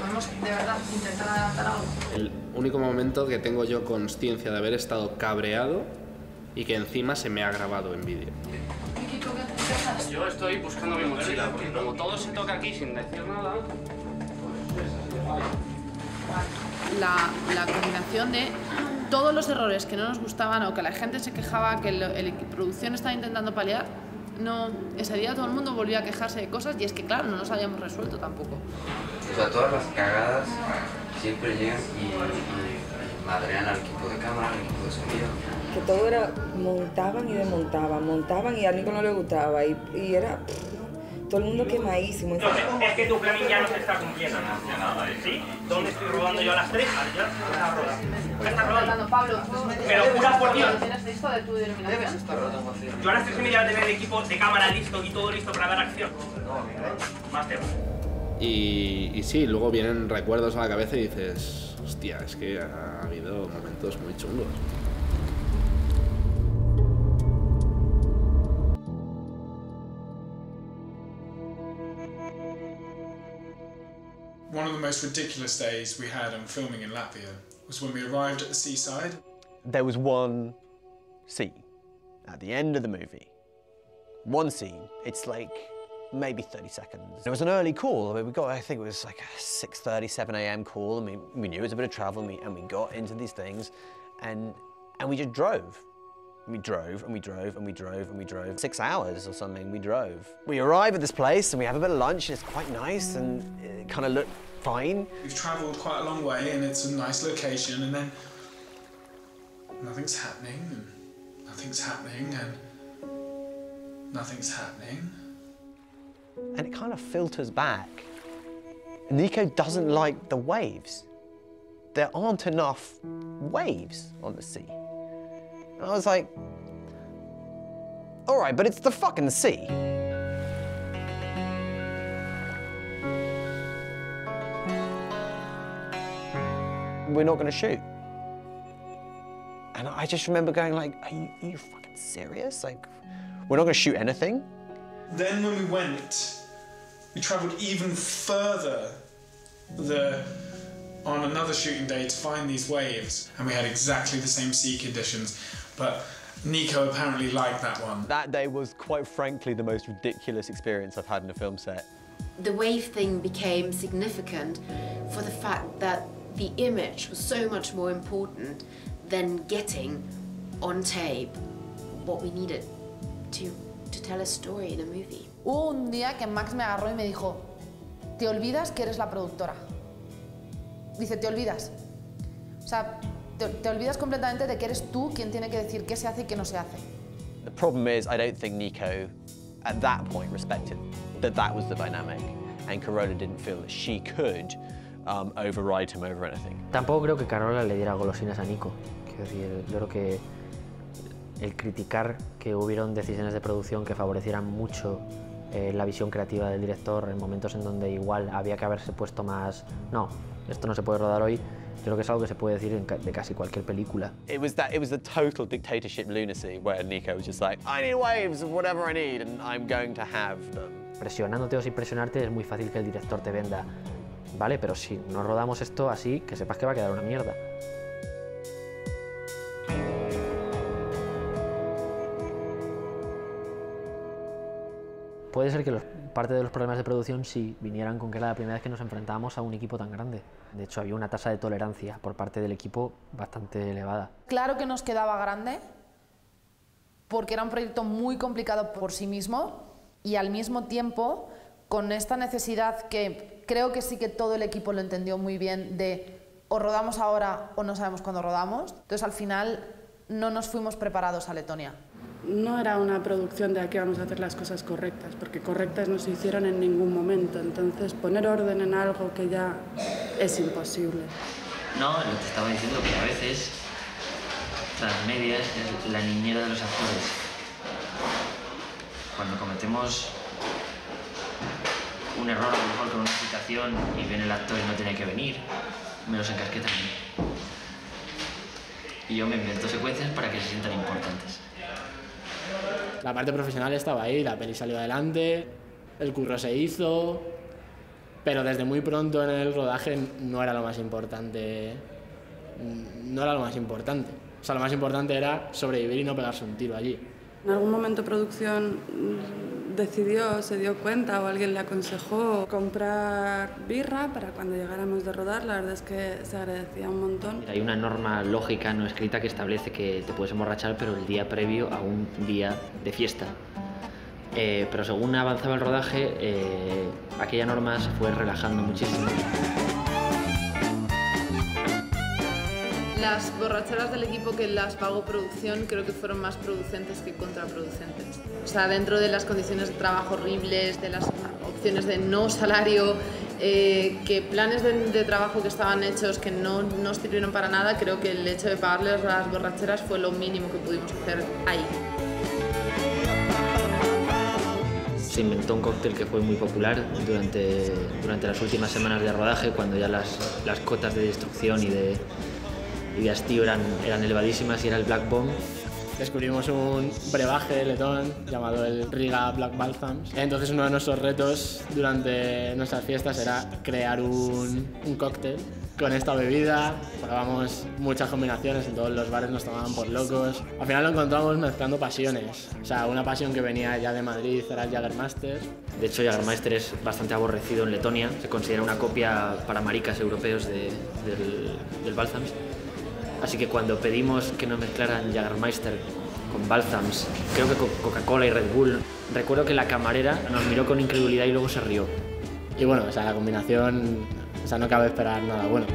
Podemos de verdad intentar adelantar algo. El único momento que tengo yo conciencia de haber estado cabreado y que encima se me ha grabado en vídeo. Yo estoy buscando mi mochila, porque como todo se toca aquí sin decir nada. la, la combinación de todos los errores que no nos gustaban o que la gente se quejaba, que la producción estaba intentando paliar, no, ese día todo el mundo volvió a quejarse de cosas y es que claro, no nos habíamos resuelto tampoco. O sea, todas las cagadas siempre llegan y, y madrean al equipo de cámara, al equipo de sonido. Que todo era, montaban y desmontaban, montaban y a Nico no le gustaba. Y, y era pff, todo el mundo quemadísimo. Entonces, es que tu plan ya no se está cumpliendo. ¿Sí? ¿Dónde estoy rodando yo a las 3? Vale, ya está rodando. Ya está rodando. Pablo, Pero jura por Dios. ¿Tienes listo de tu iluminación? Yo a las 3 y media voy a tener el equipo de cámara listo y todo listo para dar acción. Más tiempo. Y, y sí, luego vienen recuerdos a la cabeza y dices, hostia, es que ha habido momentos muy chungos. One of the most ridiculous days we had on filming in Latvia was when we arrived at the seaside. There was one scene at the end of the movie. One scene. It's like maybe 30 seconds. It was an early call. I mean, we got, I think it was like a 6.30, 7 a.m. call. and we, we knew it was a bit of travel, and we, and we got into these things, and, and we just drove. We drove and we drove and we drove and we drove. Six hours or something, we drove. We arrive at this place and we have a bit of lunch, and it's quite nice, and it kind of looked fine. We've travelled quite a long way and it's a nice location, and then nothing's happening, and nothing's happening, and nothing's happening. And it kind of filters back. Nico doesn't like the waves. There aren't enough waves on the sea. And I was like, all right, but it's the fucking sea. We're not going to shoot. And I just remember going like, are you, are you fucking serious? Like, we're not to shoot anything? Then when we went, we travelled even further the, on another shooting day to find these waves, and we had exactly the same sea conditions. But Nico apparently liked that one. That day was quite frankly the most ridiculous experience I've had in a film set. The wave thing became significant for the fact that the image was so much more important than getting on tape what we needed to, to tell a story in a movie. Hubo un día que Max me agarró y me dijo, te olvidas que eres la productora. Dice, te olvidas. O sea, te, te olvidas completamente de que eres tú quien tiene que decir qué se hace y qué no se hace. The problem is, I don't think Nico, at that point, respected that that was the dynamic, and Carola didn't feel that she could um, override him over anything. Tampoco creo que Carola le diera golosinas a Nico. Quiero decir, yo creo que el criticar que hubieron decisiones de producción que favorecieran mucho eh, la visión creativa del director en momentos en donde igual había que haberse puesto más, no, esto no se puede rodar hoy, creo que es algo que se puede decir en ca- de casi cualquier película. It was that. It was the total dictatorship lunacy where Nico was just like, I need waves of whatever I need, and I'm going to have them. Presionándote o sin presionarte es muy fácil que el director te venda, vale, pero si no rodamos esto así, que sepas que va a quedar una mierda. Puede ser que los- parte de los problemas de producción sí vinieran con que era la primera vez que nos enfrentábamos a un equipo tan grande. De hecho, había una tasa de tolerancia por parte del equipo bastante elevada. Claro que nos quedaba grande, porque era un proyecto muy complicado por sí mismo y al mismo tiempo con esta necesidad que creo que sí que todo el equipo lo entendió muy bien de o rodamos ahora o no sabemos cuándo rodamos. Entonces al final no nos fuimos preparados a Letonia. No era una producción de aquí vamos a hacer las cosas correctas, porque correctas no se hicieron en ningún momento. Entonces, poner orden en algo que ya es imposible. No, lo que estaba diciendo que a veces las medias es la niñera de los actores. Cuando cometemos un error, a lo mejor con una citación y viene el actor y no tiene que venir, me los encasquetan. Y yo me invento secuencias para que se sientan importantes. La parte profesional estaba ahí, la peli salió adelante, el curro se hizo, pero desde muy pronto en el rodaje no era lo más importante. No era lo más importante. O sea, lo más importante era sobrevivir y no pegarse un tiro allí. En algún momento producción mm, decidió, se dio cuenta o alguien le aconsejó comprar birra para cuando llegáramos de rodar. La verdad es que se agradecía un montón. Hay una norma lógica no escrita que establece que te puedes emborrachar, pero el día previo a un día de fiesta. Eh, pero según avanzaba el rodaje, eh, aquella norma se fue relajando muchísimo. Las borracheras del equipo que las pagó producción creo que fueron más producentes que contraproducentes. O sea, dentro de las condiciones de trabajo horribles, de las opciones de no salario, eh, que planes de, de trabajo que estaban hechos que no nos sirvieron para nada, creo que el hecho de pagarles las borracheras fue lo mínimo que pudimos hacer ahí. Se inventó un cóctel que fue muy popular durante, durante las últimas semanas de rodaje, cuando ya las, las cotas de destrucción y de, y de hastío eran, eran elevadísimas y era el Black Bomb. Descubrimos un brebaje letón llamado el Riga Black Balsams. Entonces uno de nuestros retos durante nuestras fiestas era crear un, un cóctel con esta bebida. Probamos muchas combinaciones, en todos los bares nos tomaban por locos. Al final lo encontramos mezclando pasiones. O sea, una pasión que venía ya de Madrid era el Jagermaster. De hecho, Jagermeister es bastante aborrecido en Letonia. Se considera una copia para maricas europeos de- del, del Balsams. Así que cuando pedimos que nos mezclaran Jagermeister con Balsams, creo que Coca-Cola y Red Bull, recuerdo que la camarera nos miró con incredulidad y luego se rió. Y bueno, o sea, la combinación, o sea, no cabe esperar nada bueno.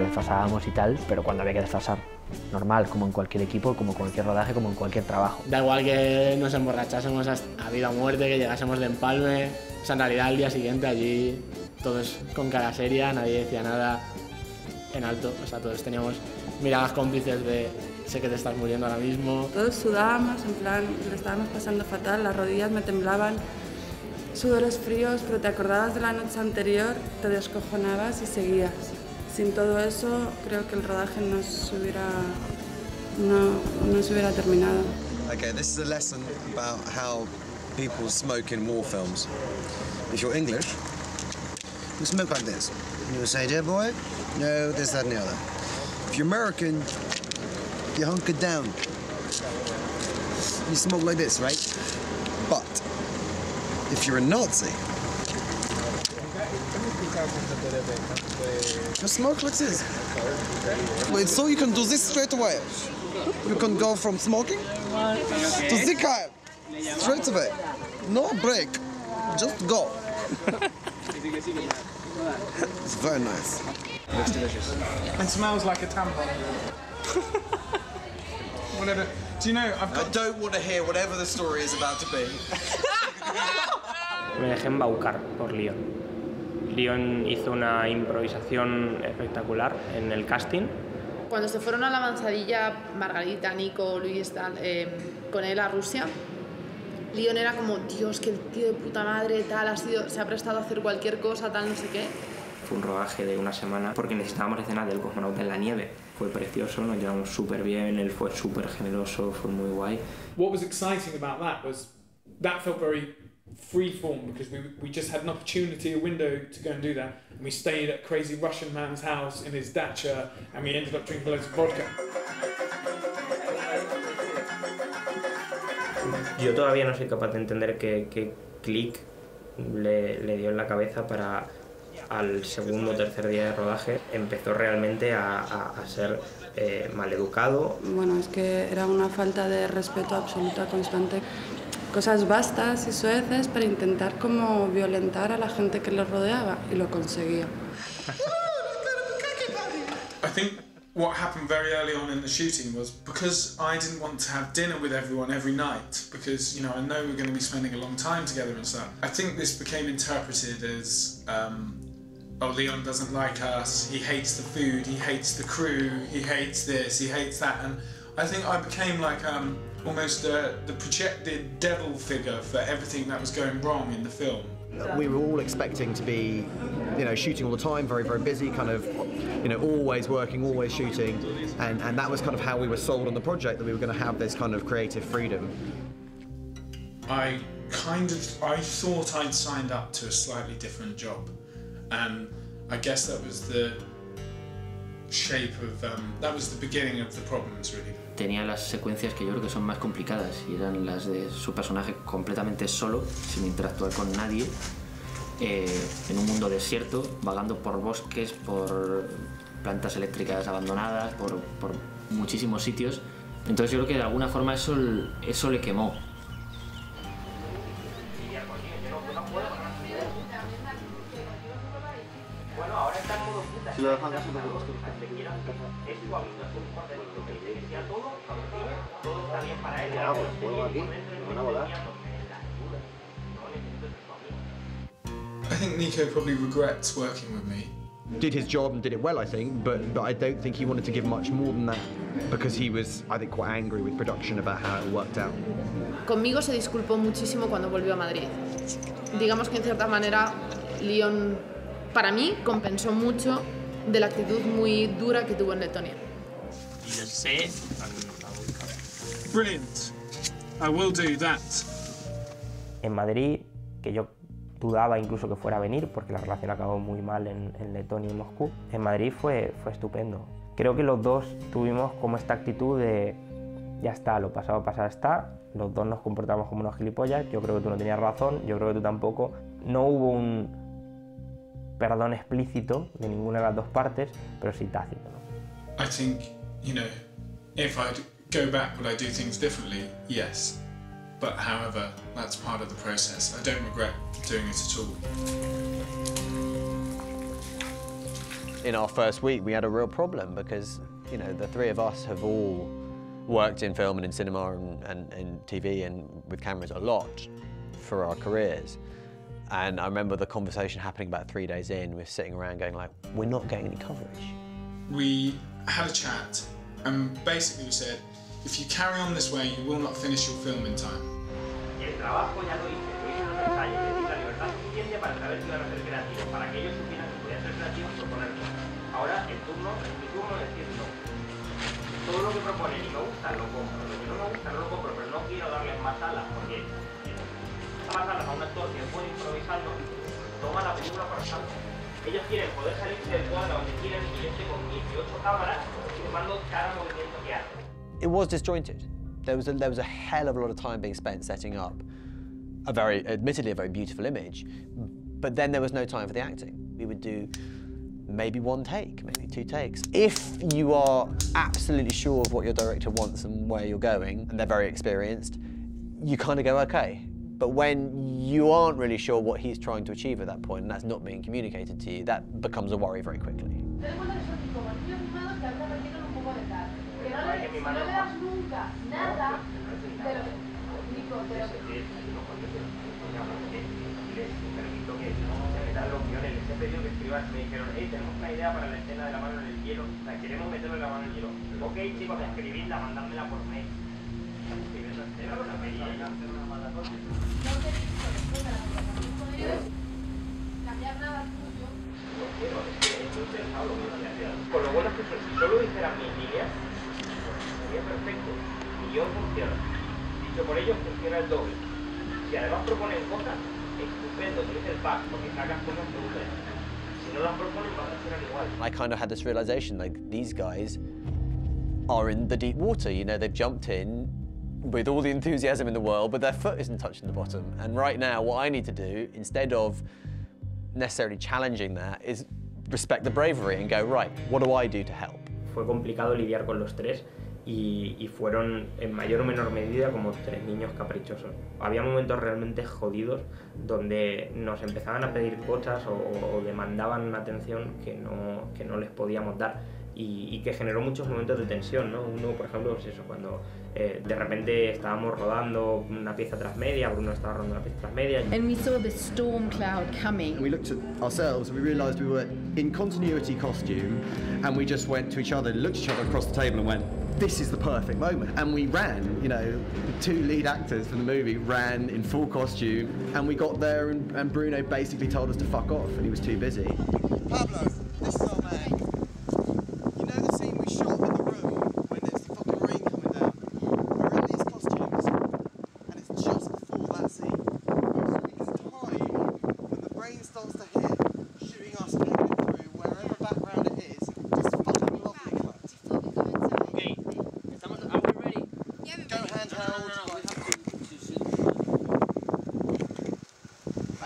Que desfasábamos y tal, pero cuando había que desfasar, normal, como en cualquier equipo, como en cualquier rodaje, como en cualquier trabajo. Da igual que nos emborrachásemos a vida o muerte, que llegásemos de empalme, o sea, en realidad al día siguiente allí todos con cara seria, nadie decía nada en alto, o sea, todos teníamos miradas cómplices de sé que te estás muriendo ahora mismo. Todos sudábamos, en plan, lo estábamos pasando fatal, las rodillas me temblaban, sudores fríos, pero te acordabas de la noche anterior, te descojonabas y seguías. Sin todo eso, creo que el rodaje no se hubiera, no, no se hubiera terminado. Okay, this is a lesson about how people smoke in war films. If you're English, you smoke like this. You say, dear boy, no, this, that, and the other. If you're American, you hunker down. You smoke like this, right? But if you're a Nazi, you smoke like this. Wait, so you can do this straight away. You can go from smoking to zika straight away. No break, just go. <laughs> it's very nice. Looks delicious. And smells like a tampon. <laughs> whatever. Do you know, I've got... I don't want to hear whatever the story is about to be. <laughs> Me dejé embaucar por Leon. Leon hizo una improvisación espectacular en el casting. Cuando se fueron a la avanzadilla, Margarita, Nico, Luis, tal, eh, con él a Rusia, Leon era como, Dios, que el tío de puta madre, tal, ha sido, se ha prestado a hacer cualquier cosa, tal, no sé qué. Fue un rodaje de una semana porque necesitábamos escenas del cosmonauta en la nieve. Fue precioso, nos llevamos súper bien, él fue súper generoso, fue muy guay. What was exciting about that was that felt very freeform because we, we just had an opportunity, a window to go and do that. And we stayed at crazy Russian man's house in his dacha and we ended up drinking loads of vodka. Yo todavía no soy capaz de entender qué, qué clic le, le, dio en la cabeza para al segundo o tercer día de rodaje empezó realmente a, a, a ser eh, maleducado. Bueno, es que era una falta de respeto absoluta constante. Cosas vastas y sueces para intentar como violentar a la gente que lo rodeaba y lo conseguía. I think what happened very early on in the shooting was because I didn't want to have dinner with everyone every night because you know I know we're going to be spending a long time together and stuff. I think this became interpreted as um, oh Leon doesn't like us, he hates the food, he hates the crew, he hates this, he hates that, and I think I became like um, almost uh, the projected devil figure for everything that was going wrong in the film. We were all expecting to be, you know, shooting all the time, very, very busy, kind of, you know, always working, always shooting, and, and that was kind of how we were sold on the project, that we were going to have this kind of creative freedom. I kind of, I thought I'd signed up to a slightly different job, and I guess that was the shape of, um, that was the beginning of the problems, really. tenía las secuencias que yo creo que son más complicadas y eran las de su personaje completamente solo, sin interactuar con nadie, eh, en un mundo desierto, vagando por bosques, por plantas eléctricas abandonadas, por, por muchísimos sitios. Entonces yo creo que de alguna forma eso, eso le quemó. Si lo dejan casi no me gusta. Juego aquí, van a volar. I think Nico probably regrets working with me. Did his job and did it well, I think, but, but I don't think he wanted to give much more than that because he was, I think, quite angry with production about how it worked out. Conmigo se disculpó muchísimo cuando volvió a Madrid. Digamos que en cierta manera Leon, para mí, compensó mucho de la actitud muy dura que tuvo en Letonia. Brilliant. I will do that. En Madrid, que yo dudaba incluso que fuera a venir porque la relación acabó muy mal en, en Letonia y Moscú, en Madrid fue, fue estupendo. Creo que los dos tuvimos como esta actitud de ya está, lo pasado pasado está, los dos nos comportamos como unos gilipollas, yo creo que tú no tenías razón, yo creo que tú tampoco. No hubo un perdón explícito de ninguna de las dos partes, pero sí tácito. ¿no? I think, you know, if I'd go back, would I do things differently? Yes. But however, that's part of the process. I don't regret doing it at all. in our first week, we had a real problem because, you know, the three of us have all worked in film and in cinema and, and, and TV and with cameras a lot for our careers. And I remember the conversation happening about three days in, we're sitting around going like, we're not getting any coverage. We had a chat and basically we said, if you carry on this way, you will not finish your film in time. El trabajo ya lo hice, lo hice en los ensayos, di la libertad suficiente para saber si iban a ser creativos, para que ellos supieran que podían ser creativos proponerlo. Ahora el turno, es mi turno de decir no. Todo lo que proponen y me gusta, lo compro. Lo que no me gusta, no lo compro, pero no quiero darles más alas, porque más alas a un actor que puede improvisarlo, toma la película por asalto. Ellos quieren poder salirse del cuadro donde quieren y yo esté con 18 cámaras filmando cada movimiento. It was disjointed. There was a, there was a hell of a lot of time being spent setting up a very, admittedly, a very beautiful image, but then there was no time for the acting. We would do maybe one take, maybe two takes. If you are absolutely sure of what your director wants and where you're going, and they're very experienced, you kind of go, okay. But when you aren't really sure what he's trying to achieve at that point, and that's not being communicated to you, that becomes a worry very quickly. No le, si no le das nunca nada de lo que... Nico, de lo que... les permito que se metan los guiones, les he pedido que escriban, me dijeron, hey, tenemos una idea para la escena de la mano en el hielo, o sea, queremos meterle la mano en el hielo. Ok, chicos, escribidla, mandádmela por mail. Escribiendo escena, una pedida hacer una mala cosa. No te digo la ellos, cambiar nada tuyo. No quiero, es que es muy pensado lo que estoy haciendo. Con lo bueno es que si solo dijeran mis líneas, sería perfecto. Y yo funciona. Dicho por ellos, funciona el doble. Si además proponen cosas, estupendo, tienes el pack, porque sacas cosas seguras. Si no las proponen, van a funcionar igual. I kind of had this realization like these guys are in the deep water. You know, they've jumped in with all the enthusiasm in the world, but their foot isn't touching the bottom. And right now, what I need to do, instead of necessarily challenging that, is respect the bravery and go, right, what do I do to help? Fue complicado lidiar con los tres y, y fueron en mayor o menor medida como tres niños caprichosos. Había momentos realmente jodidos donde nos empezaban a pedir cosas o, o demandaban una atención que no, que no les podíamos dar y, y que generó muchos momentos de tensión. ¿no? Uno, por ejemplo, es eso, cuando eh, de repente estábamos rodando una pieza tras media, Bruno estaba rodando una pieza tras media. And we saw the storm cloud coming. And we looked at ourselves and we realised we were in continuity costume and we just went to each other, looked at each other across the table and went, this is the perfect moment. And we ran, you know, the two lead actors from the movie ran in full costume and we got there and, and Bruno basically told us to fuck off and he was too busy. Pablo, this is our man. You know the scene we shot in the room when there's the fucking rain coming down? We're in these costumes and it's just before that scene. So we can time when the rain starts to hit, shooting us peeling through wherever background it is. Just fucking lovely cut. Okay, estamos, are we ready? Go handheld.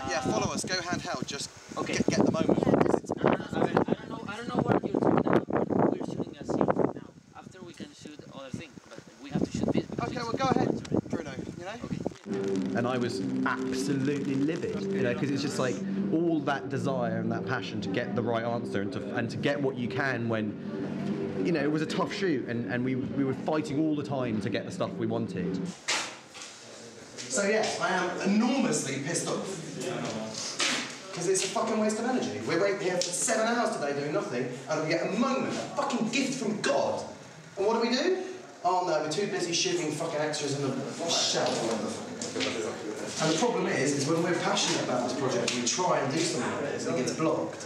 Yeah, follow us. Go handheld. Just get, get the moment. No, no, no, a ver, I don't know, I don't know what you're talking about, but we're shooting a scene now. After we can shoot other things, but we have to shoot this. because Okay, it's- well go ahead, Bruno. You know. And I was absolutely livid, you know, because it's like all that desire and that passion to get the right answer and to, and to get what you can when, you know, it was a tough shoot and, and we, we were fighting all the time to get the stuff we wanted. So yes, I am enormously pissed off. Because it's a fucking waste of energy. We're waiting here for seven hours today doing nothing, and we get a moment, a fucking gift from God. And what do we do? Oh no, we're too busy shooting fucking extras in the shelf. And the problem is, is when we're passionate about this project, we try and do something like this, and it gets blocked.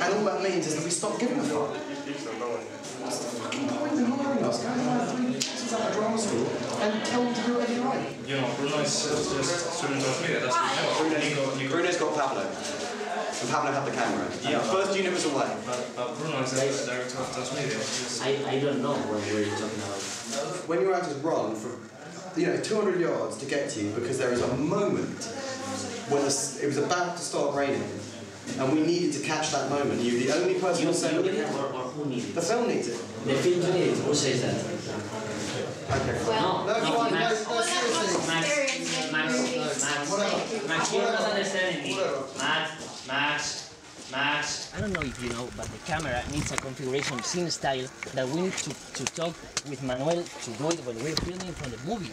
And all that means is that we stop giving a fuck. What's the fucking point in hiring us? Go and hire three kids out of drama school and tell them to do whatever you like. You know, Bruno's just student of media, that's what Bruno, Nico, Bruno's got Pablo. And Pablo had the camera. Yeah. the first unit was away. But, but Bruno is the director of Touch Media. I, I don't know what we're talking about. When your actors run for, you know, 200 yards to get to you because there is a moment when it was about to start raining and we needed to catch that moment. You're the only person on set with the. Or, or who needs it? The film needs it. The film needs it. Who says that? Okay, fine. No, no, no, no, Max, no, seriously. Max, Max, Max, Max, you're not understanding me. Max, Max, Max, I don't know if you know, but the camera needs a configuration scene style that we need to, to talk with Manuel to do it when we're filming from the movie.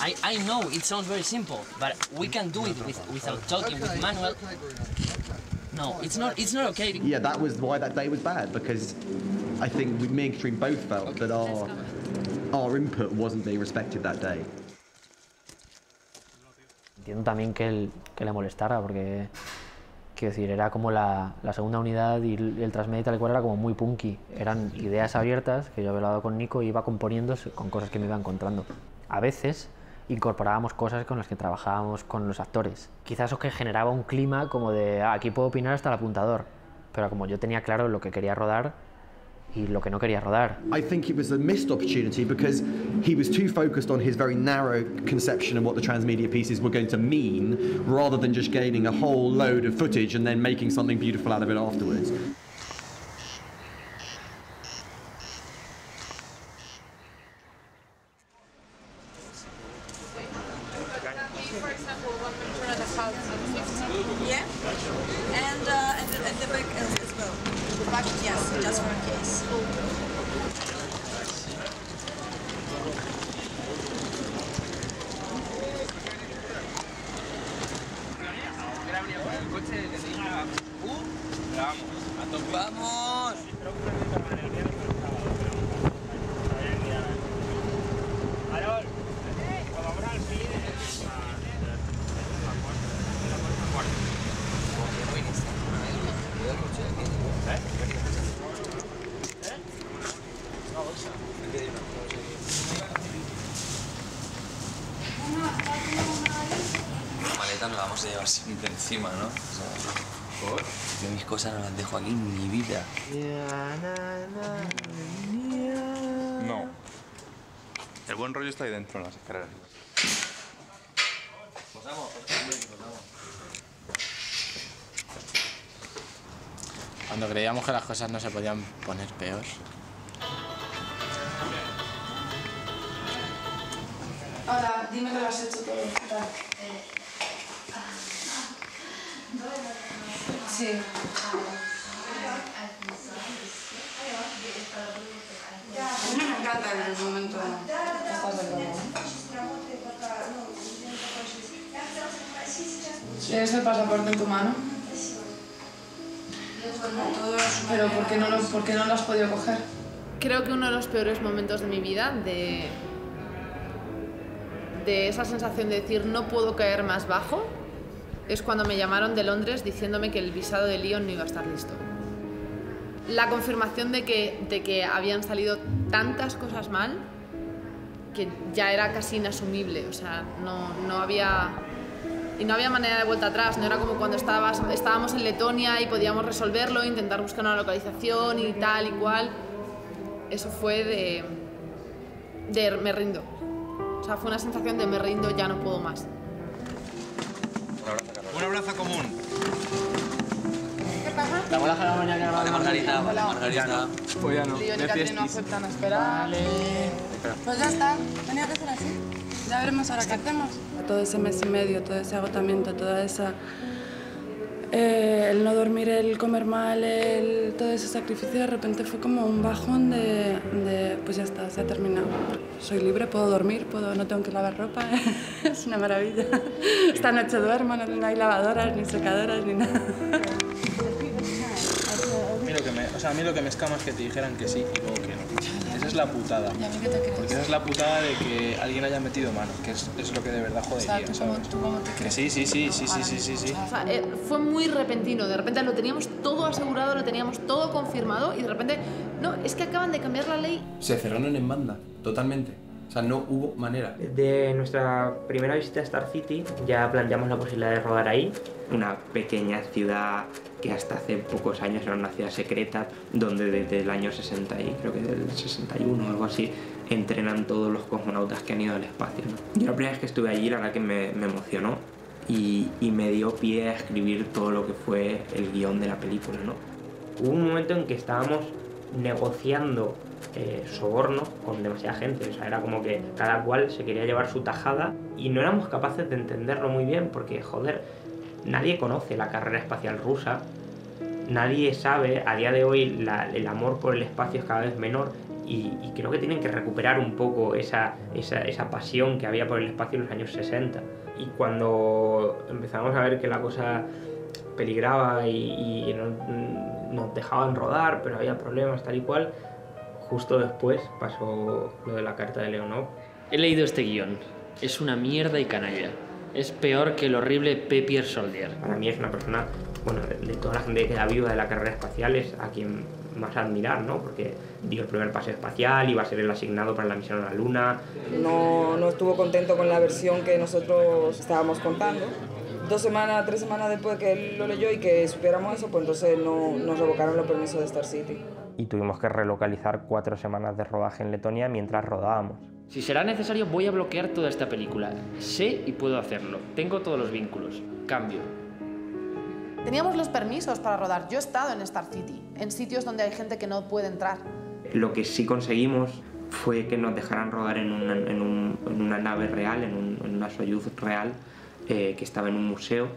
I, I know it sounds very simple, but we can do it with, without talking with Manuel. No, it's not. It's not okay. Yeah, that was why that day was bad because I think we, me and Katrine both felt that our our input wasn't being respected that day. Entiendo también que, el- que le molestara porque, quiero decir, era como la, la segunda unidad y el, el Transmedia y tal cual era como muy punky. Eran ideas abiertas que yo había hablado con Nico y iba componiendo con cosas que me iba encontrando. A veces incorporábamos cosas con las que trabajábamos con los actores. Quizás eso que generaba un clima como de "Ah, aquí puedo opinar hasta el apuntador. Pero como yo tenía claro lo que quería rodar y lo que no quería rodar, I think it was a missed opportunity because he was too focused on his very narrow conception of what the transmedia pieces were going to mean rather than just gaining a whole load of footage and then making something beautiful out of it afterwards. Maleta me la vamos a llevar siempre encima, ¿no? O sea, ¿por? Yo mis cosas no las dejo aquí en mi vida. No. El buen rollo está ahí dentro en las escaleras. Cuando creíamos que las cosas no se podían poner peor. Ahora, dime que lo has hecho todo. Sí. A mí me encanta en el momento. ¿Tienes el pasaporte en tu mano? Pero ¿por qué, no lo, ¿por qué no lo has podido coger? Creo que uno de los peores momentos de mi vida, de, de esa sensación de decir no puedo caer más bajo, es cuando me llamaron de Londres diciéndome que el visado de Lyon no iba a estar listo. La confirmación de que, de que habían salido tantas cosas mal que ya era casi inasumible, o sea, no, no había... Y no había manera de vuelta atrás, no era como cuando estábamos en Letonia y podíamos resolverlo, intentar buscar una localización y tal y cual. Eso fue de, de me rindo. O sea, fue una sensación de me rindo, ya no puedo más. Un abrazo común. ¿Qué pasa? La bola de la mañana Vale, Margarita, vale, Margarita. Pues ya no. Y de Catherine no aceptan esperar. Pues ya está, tenía que ser así. Ya veremos ahora qué hacemos. Todo ese mes y medio, todo ese agotamiento, toda esa... eh, el no dormir, el comer mal, el, todo ese sacrificio de repente fue como un bajón de, pues ya está, se ha terminado. Soy libre, puedo dormir, puedo, no tengo que lavar ropa, <laughs> es una maravilla. Esta noche duermo, no, no hay lavadoras, ni secadoras, ni nada. Sea, a mí lo que me escama es que te dijeran que sí y luego que no. Esa es la putada. ¿Y a mí qué te crees? Porque esa es la putada de que alguien haya metido mano, que es, es lo que de verdad O sea, jodería, ¿tú cómo, ¿sabes? tú cómo te Que crees? sí, sí, sí, sí, sí, sí, sí, sí. O sea, eh, fue muy repentino, de repente lo teníamos todo asegurado, lo teníamos todo confirmado y de repente, no, es que acaban de cambiar la ley. Se cerraron en banda, totalmente. O sea, no hubo manera. De nuestra primera visita a Star City ya planteamos la posibilidad de rodar ahí, una pequeña ciudad que hasta hace pocos años era una ciudad secreta, donde desde el año 60 y creo que del 61 o algo así, entrenan todos los cosmonautas que han ido al espacio. ¿no? Yo la primera vez que estuve allí, la verdad que me, emocionó y, y me dio pie a escribir todo lo que fue el guion de la película. ¿no? Hubo un momento en que estábamos negociando eh, soborno con demasiada gente. O sea, era como que cada cual se quería llevar su tajada y no éramos capaces de entenderlo muy bien porque, joder, nadie conoce la carrera espacial rusa nadie sabe, a día de hoy la- el amor por el espacio es cada vez menor y, y creo que tienen que recuperar un poco esa, esa, esa pasión que había por el espacio en los años 60. Y cuando empezamos a ver que la cosa peligraba y, y no- nos dejaban rodar, pero había problemas tal y cual, justo después pasó lo de la carta de Leonov. He leído este guion. Es una mierda y canalla. Es peor que el horrible Papier Soldier. Para mí es una persona, bueno, de, toda la gente que queda viuda de la carrera espacial es a quien más admirar, ¿no? Porque dio el primer paseo espacial, iba a ser el asignado para la misión a la Luna. no, no estuvo contento con la versión que nosotros estábamos contando. Dos semanas, tres semanas después que él lo leyó y que supiéramos eso, pues entonces no, nos revocaron los permisos de Star City. Y tuvimos que relocalizar cuatro semanas de rodaje en Letonia mientras rodábamos. Si será necesario, voy a bloquear toda esta película. Sé y puedo hacerlo. Tengo todos los vínculos. Cambio. Teníamos los permisos para rodar. Yo he estado en Star City, en sitios donde hay gente que no puede entrar. Lo que sí conseguimos fue que nos dejaran rodar en una, en un- en una nave real, en, un- en una Soyuz real, eh, que estaba en un museo.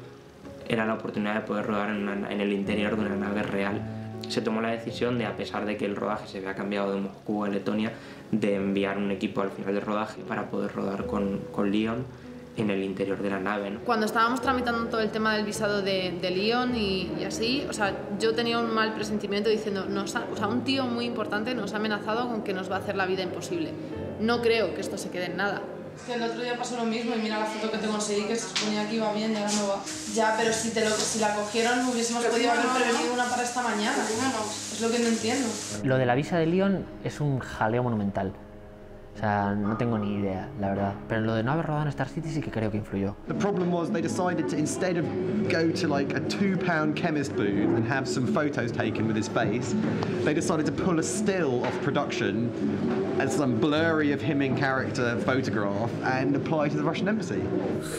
Era la oportunidad de poder rodar en, una- en el interior de una nave real. Se tomó la decisión de, a pesar de que el rodaje se había cambiado de Moscú a Letonia, de enviar un equipo al final del rodaje para poder rodar con, con Leon en el interior de la nave. Cuando estábamos tramitando todo el tema del visado de, de Lyon y, y así, o sea, yo tenía un mal presentimiento diciendo, nos ha- o sea, un tío muy importante nos ha amenazado con que nos va a hacer la vida imposible. No creo que esto se quede en nada. Es que el otro día pasó lo mismo y mira la foto que te conseguí que se suponía que iba bien y ahora no va. Ya, pero si, te lo, si la cogieron hubiésemos Pero podido haber no, prevenido no. una para esta mañana. Es lo que no entiendo. Lo de la visa de Lyon es un jaleo monumental. O sea, no tengo ni idea, la verdad. Pero lo de no haber rodado en Star City sí que creo que influyó. The problem was they decided to instead of go to like a two pound chemist booth and have some photos taken with his face, they decided to pull a still off production and some blurry of him in character photograph and apply to the Russian embassy.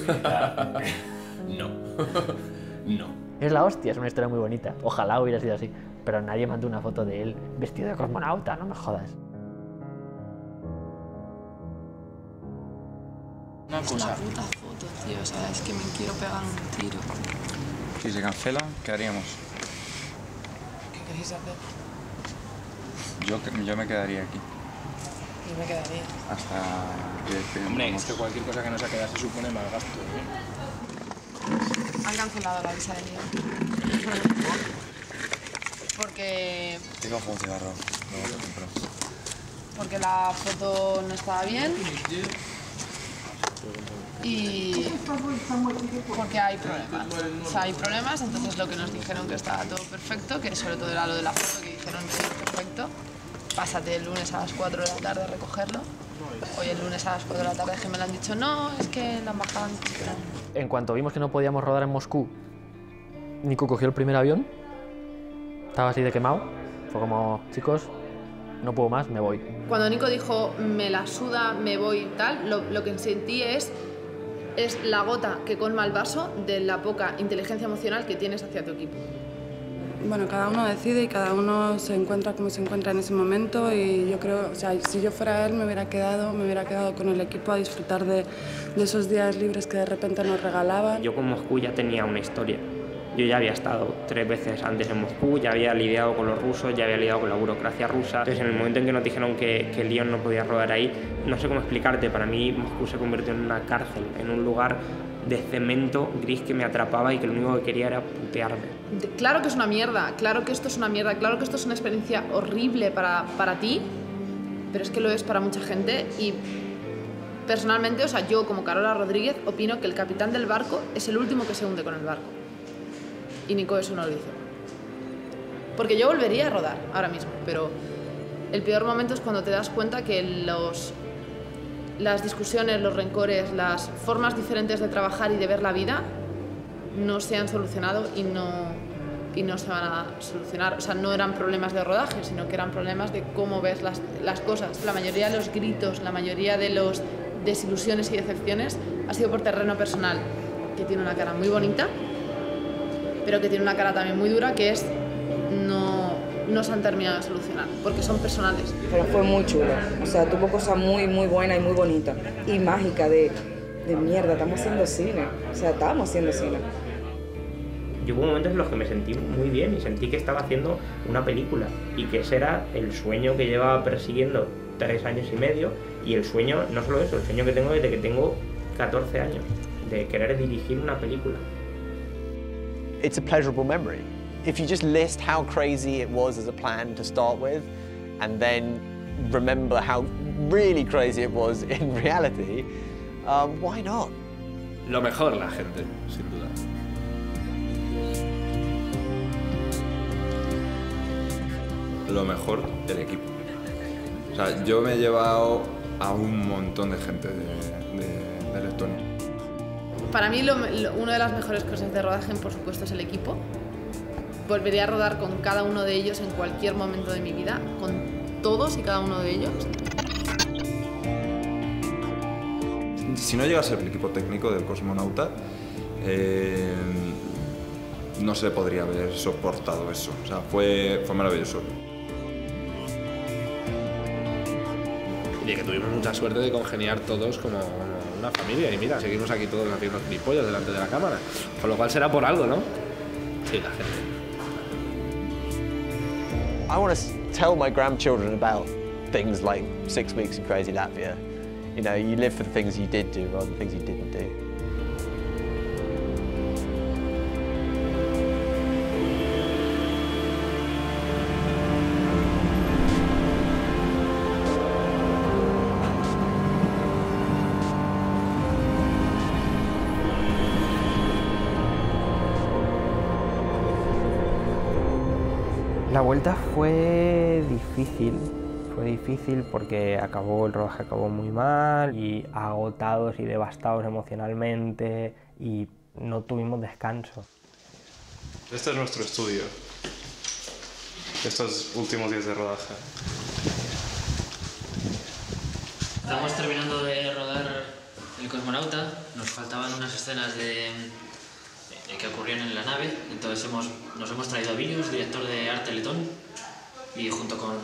<laughs> No. <laughs> no. Es la hostia, es una historia muy bonita. Ojalá hubiera sido así. Pero nadie mandó una foto de él vestido de cosmonauta, no me jodas. Una Es cosa. una puta foto, tío. O sea, es que me quiero pegar un tiro. Si se cancela, ¿qué haríamos? ¿Qué queréis hacer? Yo, yo me quedaría aquí Yo me quedaría. hasta. Hombre, es que cualquier cosa que no se queda se supone más gasto. Han cancelado la visa de Lyon. Porque, Tengo un cigarro. No lo compro. porque la foto no estaba bien y porque hay problemas. O sea, hay problemas, entonces lo que nos dijeron que estaba todo perfecto, que sobre todo era lo de la foto, que dijeron que era perfecto. Pásate el lunes a las 4 de la tarde a recogerlo. Hoy el lunes a las 4 de la tarde que me lo han dicho, no, es que la embajada han dicho que. En cuanto vimos que no podíamos rodar en Moscú, Nico cogió el primer avión. Estaba así de quemado. Fue como, chicos, no puedo más, me voy. Cuando Nico dijo, me la suda, me voy y tal, lo, lo que sentí es, es la gota que colma el vaso de la poca inteligencia emocional que tienes hacia tu equipo. Bueno, cada uno decide y cada uno se encuentra como se encuentra en ese momento y yo creo, o sea, si yo fuera él me hubiera quedado, me hubiera quedado con el equipo a disfrutar de, de esos días libres que de repente nos regalaban. Yo con Moscú ya tenía una historia. Yo ya había estado tres veces antes en Moscú, ya había lidiado con los rusos, ya había lidiado con la burocracia rusa. Entonces, en el momento en que nos dijeron que, que Lyon no podía rodar ahí, no sé cómo explicarte, para mí Moscú se convirtió en una cárcel, en un lugar de cemento gris que me atrapaba y que lo único que quería era putearme. Claro que es una mierda, claro que esto es una mierda, claro que esto es una experiencia horrible para, para ti, pero es que lo es para mucha gente y personalmente, o sea, yo como Carola Rodríguez opino que el capitán del barco es el último que se hunde con el barco. Y Nico eso no lo hizo. Porque yo volvería a rodar ahora mismo, pero el peor momento es cuando te das cuenta que los, las discusiones, los rencores, las formas diferentes de trabajar y de ver la vida no se han solucionado y no, y no se van a solucionar. O sea, no eran problemas de rodaje, sino que eran problemas de cómo ves las, las cosas. La mayoría de los gritos, la mayoría de los desilusiones y decepciones ha sido por terreno personal, que tiene una cara muy bonita, pero que tiene una cara también muy dura, que es no, no se han terminado de solucionar, porque son personales. Pero fue muy chulo. O sea, tuvo cosas muy, muy buenas y muy bonitas. Y mágica de, de mierda, estamos haciendo cine. O sea, estábamos haciendo cine. yo hubo momentos en los que me sentí muy bien y sentí que estaba haciendo una película y que ese era el sueño que llevaba persiguiendo tres años y medio y el sueño, no solo eso, el sueño que tengo desde que tengo 14 años, de querer dirigir una película. It's a pleasurable memory. If you just list how crazy it was as a plan to start with, and then remember how really crazy it was <laughs> in reality, um, why not? Lo mejor la gente, sin duda. Lo mejor el equipo. O sea, yo me he llevado a un montón de gente de. Para mí, lo- lo- una de las mejores cosas de rodaje, por supuesto, es el equipo. Volvería a rodar con cada uno de ellos en cualquier momento de mi vida, con todos y cada uno de ellos. Si no llega a ser el equipo técnico del cosmonauta, eh, no se podría haber soportado eso. O sea, fue, fue maravilloso. Y de que tuvimos mucha suerte de congeniar todos como, como una familia. Y mira, seguimos aquí todos haciendo delante de la cámara. Con lo cual será por algo, ¿no? Sí, la gente. I want to tell my grandchildren about things like six weeks in crazy Latvia. You know, you live for the things you did do rather than things you didn't do. Vuelta fue difícil, fue difícil porque acabó el rodaje acabó muy mal y agotados y devastados emocionalmente y no tuvimos descanso. Este es nuestro estudio. Estos últimos días de rodaje. Estamos terminando de rodar El cosmonauta, nos faltaban unas escenas de, de- que ocurrían en la nave, entonces hemos, nos hemos traído a director de arte letón, y junto con, con-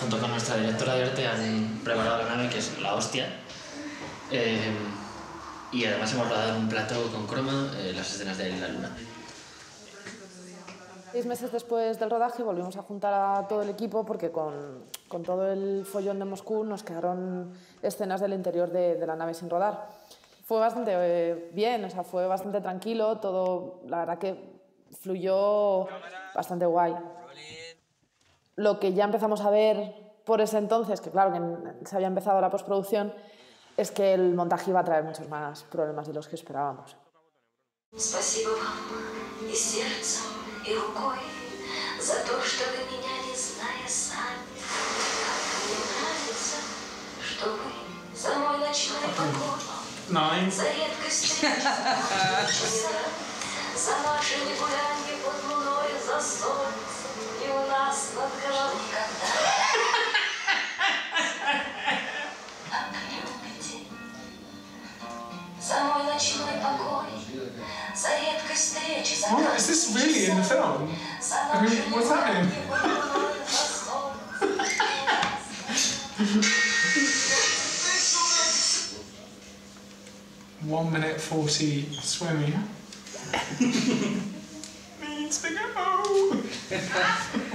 junto con nuestra directora de arte han preparado la nave, que es la hostia, Eh, y además hemos rodado un plato con croma eh, las escenas de la luna. Seis meses después del rodaje volvimos a juntar a todo el equipo porque con, con todo el follón de Moscú nos quedaron escenas del interior de, de la nave sin rodar. Fue bastante eh, bien, o sea, fue bastante tranquilo, todo, la verdad que fluyó bastante guay. Lo que ya empezamos a ver por ese entonces, que claro, que se había empezado la postproducción, es que el montaje iba a traer muchos más problemas de los que esperábamos. Nine. За редкость За нашими гулянье под луною, за солнцем и у нас над головой. Любите за мой ночной покой, за редкость встречи, за Oh, is this really in the film? I mean, what's happening? One minute forty swimming. <laughs> Needs to go.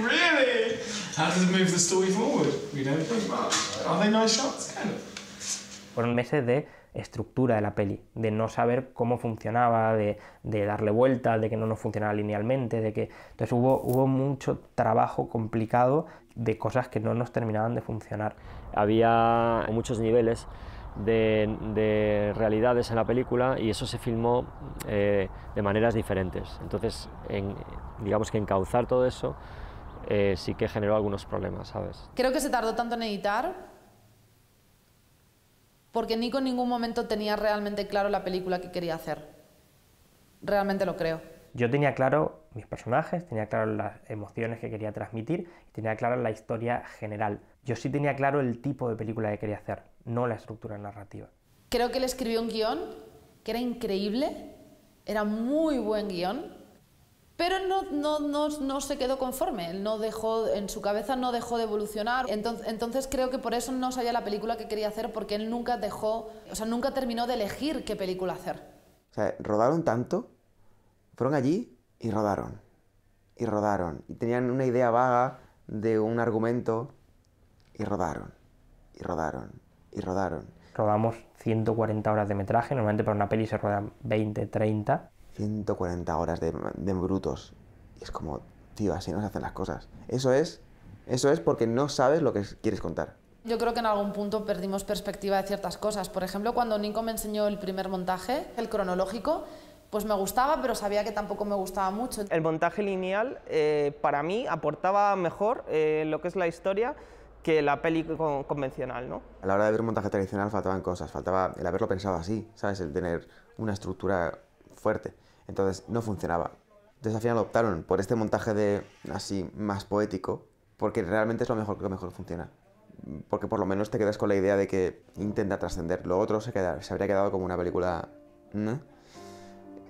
<laughs> really? How does it move the story forward? We don't think. Are they nice shots? Kind of. Fueron meses de estructura de la peli, de no saber cómo funcionaba, de, de darle vueltas, de que no nos funcionaba linealmente, de que... Entonces hubo, hubo mucho trabajo complicado de cosas que no nos terminaban de funcionar. Había muchos niveles de, de realidades en la película y eso se filmó eh, de maneras diferentes. Entonces, en- digamos que encauzar todo eso eh, sí que generó algunos problemas, ¿sabes? Creo que se tardó tanto en editar porque Nico en ningún momento tenía realmente claro la película que quería hacer. Realmente lo creo. Yo tenía claro mis personajes, tenía claro las emociones que quería transmitir y tenía claro la historia general. Yo sí tenía claro el tipo de película que quería hacer, no la estructura narrativa. Creo que él escribió un guion que era increíble, era muy buen guion, pero no, no, no, no se quedó conforme, él no dejó, en su cabeza no dejó de evolucionar. Entonces, entonces creo que por eso no sabía la película que quería hacer, porque él nunca dejó, o sea, nunca terminó de elegir qué película hacer. O sea, rodaron tanto, fueron allí y rodaron. Y rodaron. Y tenían una idea vaga de un argumento y rodaron. Y rodaron. Y rodaron. Rodamos 140 horas de metraje, normalmente para una peli se rodan 20, 30. 140 horas de, de brutos. Y es como, tío, así no se hacen las cosas. Eso es, eso es porque no sabes lo que quieres contar. Yo creo que en algún punto perdimos perspectiva de ciertas cosas. Por ejemplo, cuando Nico me enseñó el primer montaje, el cronológico, pues me gustaba, pero sabía que tampoco me gustaba mucho. El montaje lineal, eh, para mí, aportaba mejor eh, lo que es la historia que la peli con- convencional, ¿no? A la hora de ver un montaje tradicional faltaban cosas, faltaba el haberlo pensado así, ¿sabes? El tener una estructura fuerte. Entonces no funcionaba. Entonces al final optaron por este montaje de así más poético, porque realmente es lo mejor que mejor funciona. Porque por lo menos te quedas con la idea de que intenta trascender. Lo otro se, queda, se habría quedado como una película... ¿no?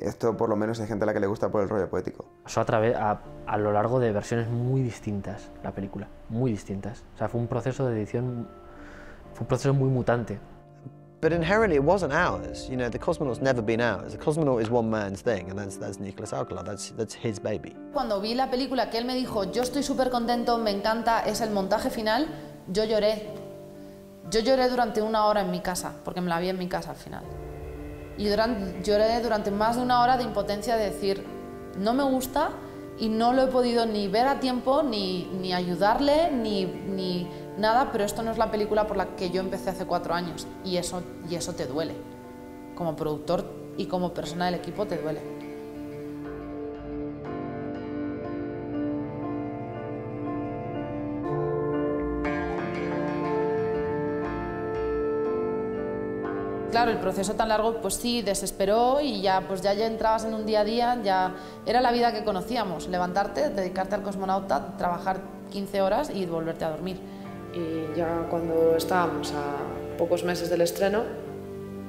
Esto por lo menos hay gente a la que le gusta por el rollo poético. Pasó a, través, a, a lo largo de versiones muy distintas la película, muy distintas. O sea, fue un proceso de edición, fue un proceso muy mutante. But inherently, it wasn't ours. You know, the cosmonaut's never been ours. The cosmonaut is one man's thing, and that's, that's Nicholas Alcala. That's, that's his baby. Cuando vi la película que él me dijo, yo estoy súper contento, me encanta, es el montaje final, yo lloré. Yo lloré durante una hora en mi casa, porque me la vi en mi casa al final. Y duran- lloré durante más de una hora de impotencia de decir, no me gusta y no lo he podido ni ver a tiempo, ni, ni ayudarle, ni, ni nada, pero esto no es la película por la que yo empecé hace cuatro años. Y eso, y eso te duele. Como productor y como persona del equipo te duele. Claro, el proceso tan largo, pues sí, desesperó y ya, pues ya, ya entrabas en un día a día, ya era la vida que conocíamos, levantarte, dedicarte al cosmonauta, trabajar 15 horas y volverte a dormir. Y ya cuando estábamos a pocos meses del estreno,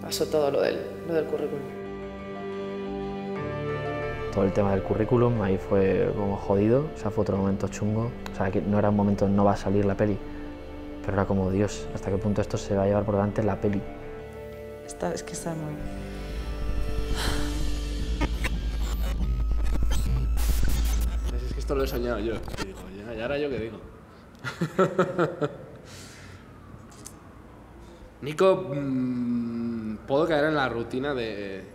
pasó todo lo del, lo del currículum. Todo el tema del currículum ahí fue como jodido, o sea, fue otro momento chungo. O sea, que no era un momento, no va a salir la peli, pero era como, Dios, ¿hasta qué punto esto se va a llevar por delante la peli? Es que está muy... Es que esto lo he soñado yo. Y ya, ¿y ahora yo qué digo? <laughs> Nico, mm, puedo caer en la rutina de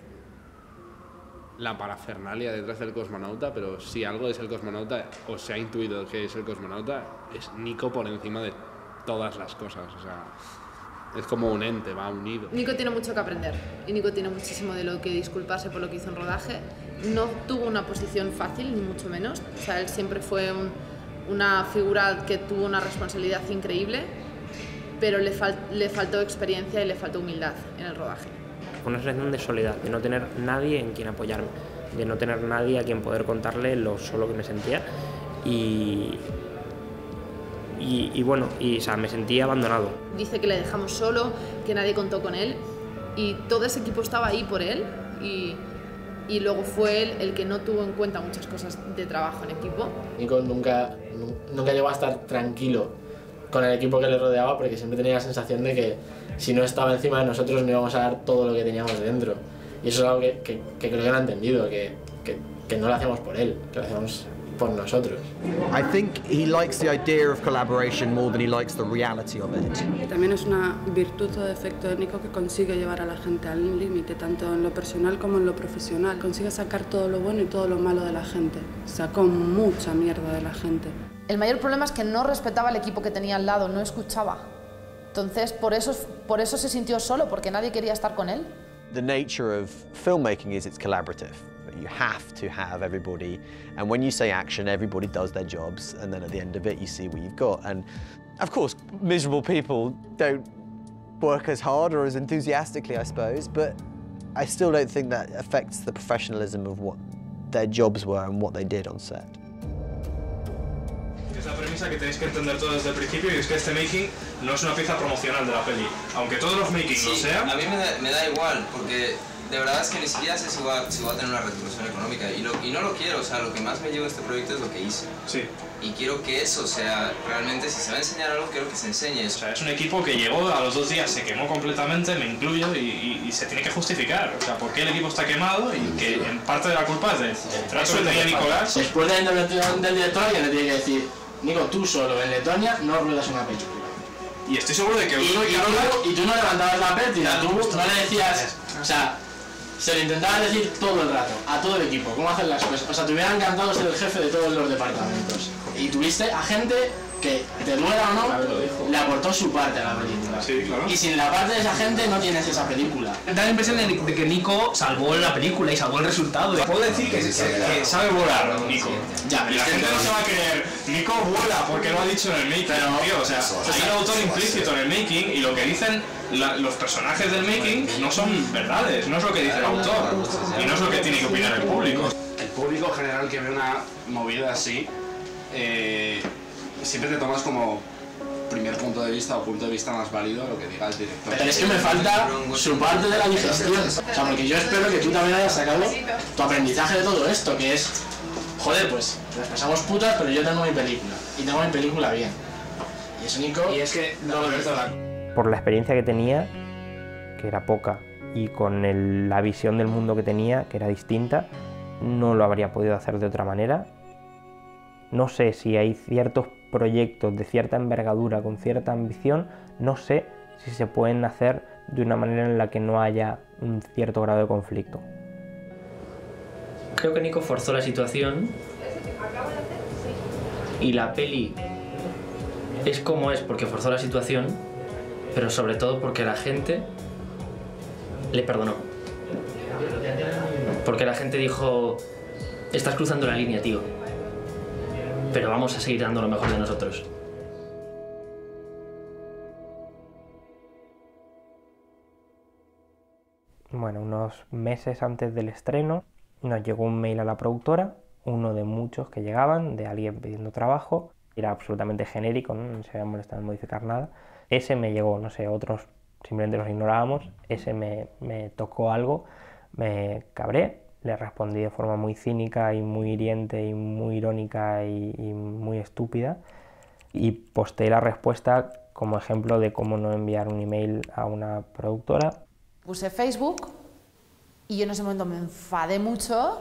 la parafernalia detrás del cosmonauta, pero si algo es el cosmonauta, o se ha intuido que es el cosmonauta, es Nico por encima de todas las cosas. O sea, es como un ente, va unido. Nico tiene mucho que aprender y Nico tiene muchísimo de lo que disculparse por lo que hizo en rodaje. No tuvo una posición fácil, ni mucho menos. O sea, él siempre fue un- una figura que tuvo una responsabilidad increíble, pero le, fal- le faltó experiencia y le faltó humildad en el rodaje. Una sensación de soledad, de no tener nadie en quien apoyarme, de no tener nadie a quien poder contarle lo solo que me sentía. Y, y, y bueno, y, o sea, me sentí abandonado. Dice que le dejamos solo, que nadie contó con él y todo ese equipo estaba ahí por él y, y luego fue él el que no tuvo en cuenta muchas cosas de trabajo en equipo. Nico nunca, nu- nunca llegó a estar tranquilo con el equipo que le rodeaba porque siempre tenía la sensación de que si no estaba encima de nosotros no íbamos a dar todo lo que teníamos dentro. Y eso es algo que, que- que creo que no ha entendido, que, que- que no lo hacemos por él, que lo hacemos por nosotros. I think he likes the idea of collaboration more than he likes the reality of it. También es una virtud o defecto de Nico que consigue llevar a la gente al límite, tanto en lo personal como en lo profesional. Consigue sacar todo lo bueno y todo lo malo de la gente. Sacó mucha mierda de la gente. El mayor problema es que no respetaba al equipo que tenía al lado, no escuchaba. Entonces, por eso, por eso se sintió solo, porque nadie quería estar con él. The nature of filmmaking is it's collaborative. You have to have everybody, and when you say action, everybody does their jobs, and then at the end of it, you see what you've got. And of course, miserable people don't work as hard or as enthusiastically, I suppose, but I still don't think that affects the professionalism of what their jobs were and what they did on set. Es la premisa que tenéis que entender todo desde el principio y es que este making no es una pieza promocional de la peli. Aunque todos los making lo sean, a mí me da, me da igual, porque de verdad es que ni siquiera sé si voy a, si voy a tener una retribución económica y, lo, y no lo quiero, o sea, lo que más me lleva a este proyecto es lo que hice. Sí. Y quiero que eso, o sea, realmente si se va a enseñar algo, quiero que se enseñe eso. O sea, es un equipo que llegó a los dos días, se quemó completamente, me incluyo, y, y- y se tiene que justificar. O sea, por qué el equipo está quemado y que en parte de la culpa es del trato que tenía Nicolás. Después de la intervención del director, alguien le tiene que decir, Nico, tú solo en Letonia no ruedas una película. Y estoy seguro de que Y, uno y tú, y tú no levantabas la pérdida, tú no le decías, o sea, se lo intentabas decir todo el rato, a todo el equipo, cómo hacer las cosas. O sea, te hubiera encantado ser el jefe de todos los departamentos. Y tuviste a gente que, te duela o no, le aportó su parte a la película. Y sin la parte de esa gente no tienes esa película. Da la impresión de, de que Nico salvó la película y salvó el resultado. Puedo decir que, que- que sabe volar, Nico. Ya, Y la gente no se va a creer, Nico vuela porque lo ha dicho en el making, tío. O sea, hay un autor implícito en el making y lo que dicen la- los personajes del making no son verdades, no es lo que dice el autor y no es lo que tiene que opinar el público. El público general que ve una movida así, eh, siempre te tomas como primer punto de vista o punto de vista más válido lo que diga el director. Pero es que me falta su parte de la digestión. O sea, porque yo espero que tú también hayas sacado tu aprendizaje de todo esto, que es, joder, pues las pasamos putas, pero yo tengo mi película. Y tengo mi película bien. Y eso, Nico. Y es que no lo por la experiencia que tenía, que era poca, y con el- la visión del mundo que tenía, que era distinta, no lo habría podido hacer de otra manera. No sé si hay ciertos proyectos de cierta envergadura, con cierta ambición, no sé si se pueden hacer de una manera en la que no haya un cierto grado de conflicto. Creo que Nico forzó la situación y la peli es como es porque forzó la situación, pero sobre todo porque la gente le perdonó. Porque la gente dijo, estás cruzando la línea, tío, pero vamos a seguir dando lo mejor de nosotros. Bueno, unos meses antes del estreno nos llegó un mail a la productora, uno de muchos que llegaban, de alguien pidiendo trabajo. Era absolutamente genérico, ¿no? no se había molestado en modificar nada. Ese me llegó, no sé, otros simplemente los ignorábamos. Ese me, me tocó algo, me cabré, le respondí de forma muy cínica y muy hiriente y muy irónica y, y muy estúpida. Y posté la respuesta como ejemplo de cómo no enviar un email a una productora Puse Facebook y yo en ese momento me enfadé mucho,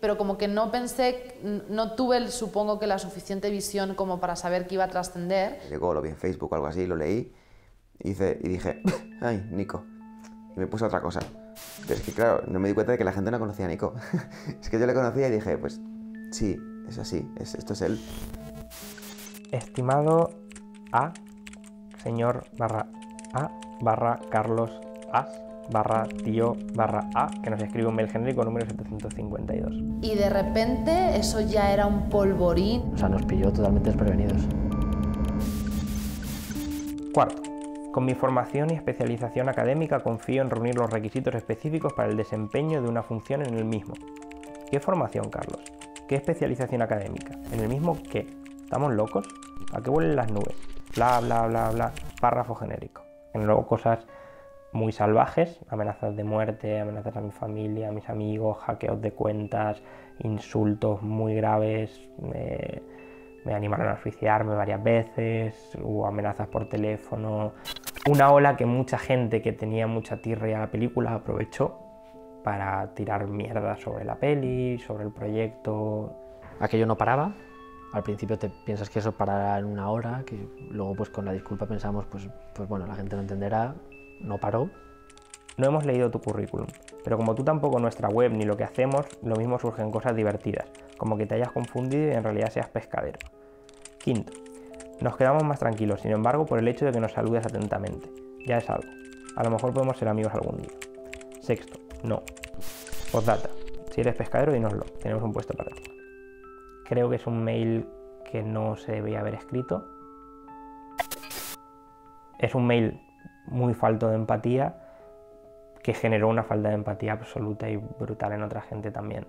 pero como que no pensé, no tuve, supongo que la suficiente visión como para saber que iba a trascender. Llegó, lo vi en Facebook o algo así, lo leí y, hice- y dije, <laughs> ay, Nico. Y me puse otra cosa. Pero es que, claro, no me di cuenta de que la gente no conocía a Nico. <laughs> es que yo le conocía y dije, pues sí, es así, es, esto es él. Estimado A, señor barra A, barra Carlos As, barra tío, barra A, que nos escribe un mail genérico número 752. Y de repente eso ya era un polvorín. O sea, nos pilló totalmente desprevenidos. Cuarto, con mi formación y especialización académica confío en reunir los requisitos específicos para el desempeño de una función en el mismo. ¿Qué formación, Carlos? ¿Qué especialización académica? ¿En el mismo qué? ¿Estamos locos? ¿A qué huelen las nubes? Bla, bla, bla, bla. Párrafo genérico. En luego cosas muy salvajes, amenazas de muerte, amenazas a mi familia, a mis amigos, hackeos de cuentas, insultos muy graves, eh, me animaron a suicidarme varias veces, hubo amenazas por teléfono, una ola que mucha gente que tenía mucha tirria a la película aprovechó para tirar mierda sobre la peli, sobre el proyecto. Aquello no paraba. Al principio te piensas que eso parará en una hora, que luego pues con la disculpa pensamos, pues, pues bueno, la gente lo entenderá, no paró. No hemos leído tu currículum, pero como tú tampoco nuestra web ni lo que hacemos, lo mismo surgen cosas divertidas, como que te hayas confundido y en realidad seas pescadero. Quinto, nos quedamos más tranquilos, sin embargo, por el hecho de que nos saludes atentamente. Ya es algo. A lo mejor podemos ser amigos algún día. Sexto, no. Postdata, si eres pescadero, dínoslo, tenemos un puesto para ti. Creo que es un mail que no se debía haber escrito. Es un mail muy falto de empatía que generó una falta de empatía absoluta y brutal en otra gente también.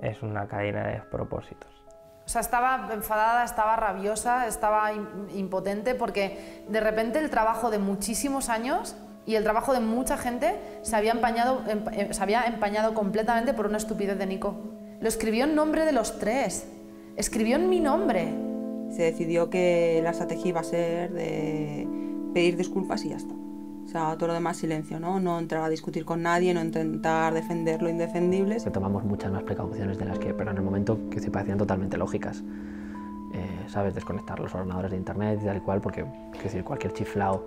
Es una cadena de despropósitos. O sea, estaba enfadada, estaba rabiosa, estaba im- impotente porque de repente el trabajo de muchísimos años Y el trabajo de mucha gente se había empañado, em- se había empañado completamente por una estupidez de Nico. Lo escribió en nombre de los tres. Escribió en mi nombre. Se decidió que la estrategia iba a ser de pedir disculpas y ya está. Sea, todo lo demás silencio, ¿no? No entrar a discutir con nadie, no intentar defender lo indefendible. Que tomamos muchas más precauciones de las que, pero en el momento que se parecían totalmente lógicas. Eh, ¿Sabes? Desconectar los ordenadores de internet y tal y cual, porque, quiero decir, cualquier chiflao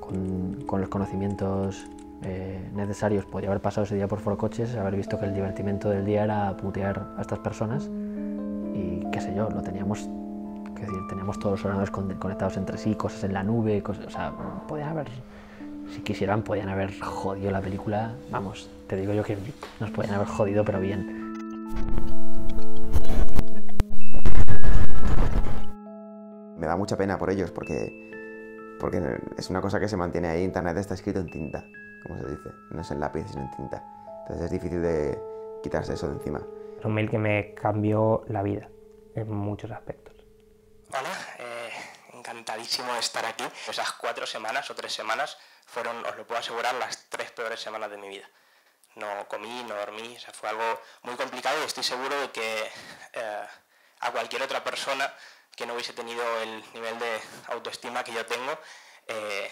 con, con los conocimientos eh, necesarios podía haber pasado ese día por forocoches, haber visto que el divertimento del día era putear a estas personas y qué sé yo, lo teníamos, quiero decir, teníamos todos los ordenadores con- conectados entre sí, cosas en la nube, cosas, o sea, podían haber, si quisieran, podían haber jodido la película, vamos, te digo yo que nos podían haber jodido, pero bien. Me da mucha pena por ellos porque, porque es una cosa que se mantiene ahí. Internet está escrito en tinta, como se dice. No es en lápiz, sino en tinta. Entonces es difícil de quitarse eso de encima. Es un mail que me cambió la vida en muchos aspectos. Eh, de estar aquí. Esas cuatro semanas o tres semanas fueron, os lo puedo asegurar, las tres peores semanas de mi vida. No comí, no dormí, o sea, fue algo muy complicado y estoy seguro de que eh, a cualquier otra persona que no hubiese tenido el nivel de autoestima que yo tengo, eh,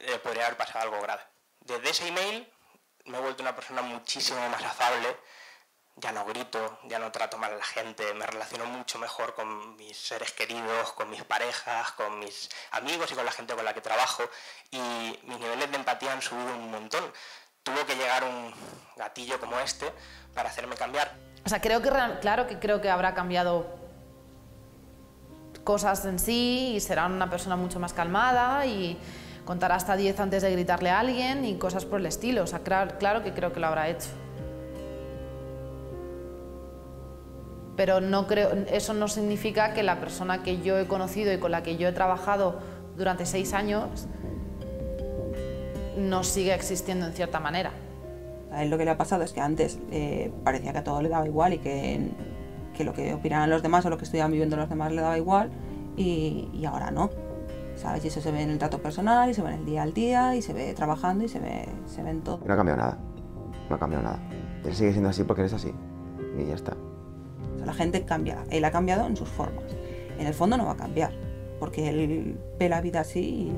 le podría haber pasado algo grave. Desde ese email me he vuelto una persona muchísimo más afable, ya no grito, ya no trato mal a la gente, me relaciono mucho mejor con mis seres queridos, con mis parejas, con mis amigos y con la gente con la que trabajo y mis niveles de empatía han subido un montón. Tuvo que llegar un gatillo como este para hacerme cambiar. O sea, creo que, claro que creo que habrá cambiado cosas en sí y será una persona mucho más calmada y contará hasta 10 antes de gritarle a alguien y cosas por el estilo. O sea, claro, claro que creo que lo habrá hecho. Pero no creo, eso no significa que la persona que yo he conocido y con la que yo he trabajado durante seis años no siga existiendo en cierta manera. A él lo que le ha pasado es que antes eh, parecía que a todo le daba igual y que, que lo que opinaban los demás o lo que estuvieran viviendo los demás le daba igual y, y ahora no. ¿Sabes? Y eso se ve en el trato personal y se ve en el día al día y se ve trabajando y se ve, se ve en todo. No ha cambiado nada. No ha cambiado nada. Él sigue siendo así porque eres así. Y ya está. La gente cambia. Él ha cambiado en sus formas. En el fondo no va a cambiar porque él ve la vida así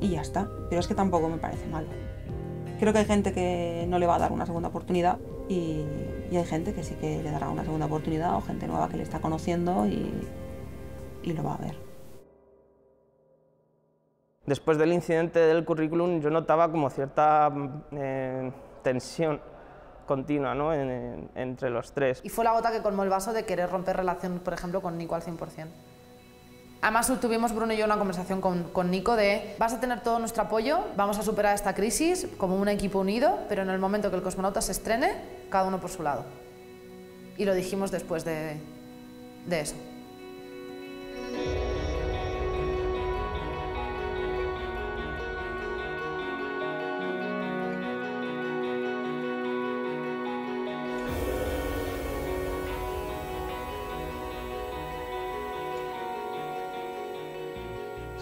y, y ya está. Pero es que tampoco me parece malo. Creo que hay gente que no le va a dar una segunda oportunidad y, y hay gente que sí que le dará una segunda oportunidad o gente nueva que le está conociendo y, y lo va a ver. Después del incidente del currículum yo notaba como cierta eh, tensión continua ¿no? en- en- entre los tres. Y fue la gota que colmó el vaso de querer romper relación, por ejemplo, con Nico al 100%. Además, tuvimos Bruno y yo una conversación con, con Nico de vas a tener todo nuestro apoyo, vamos a superar esta crisis como un equipo unido, pero en el momento que el cosmonauta se estrene, cada uno por su lado. Y lo dijimos después de, de eso.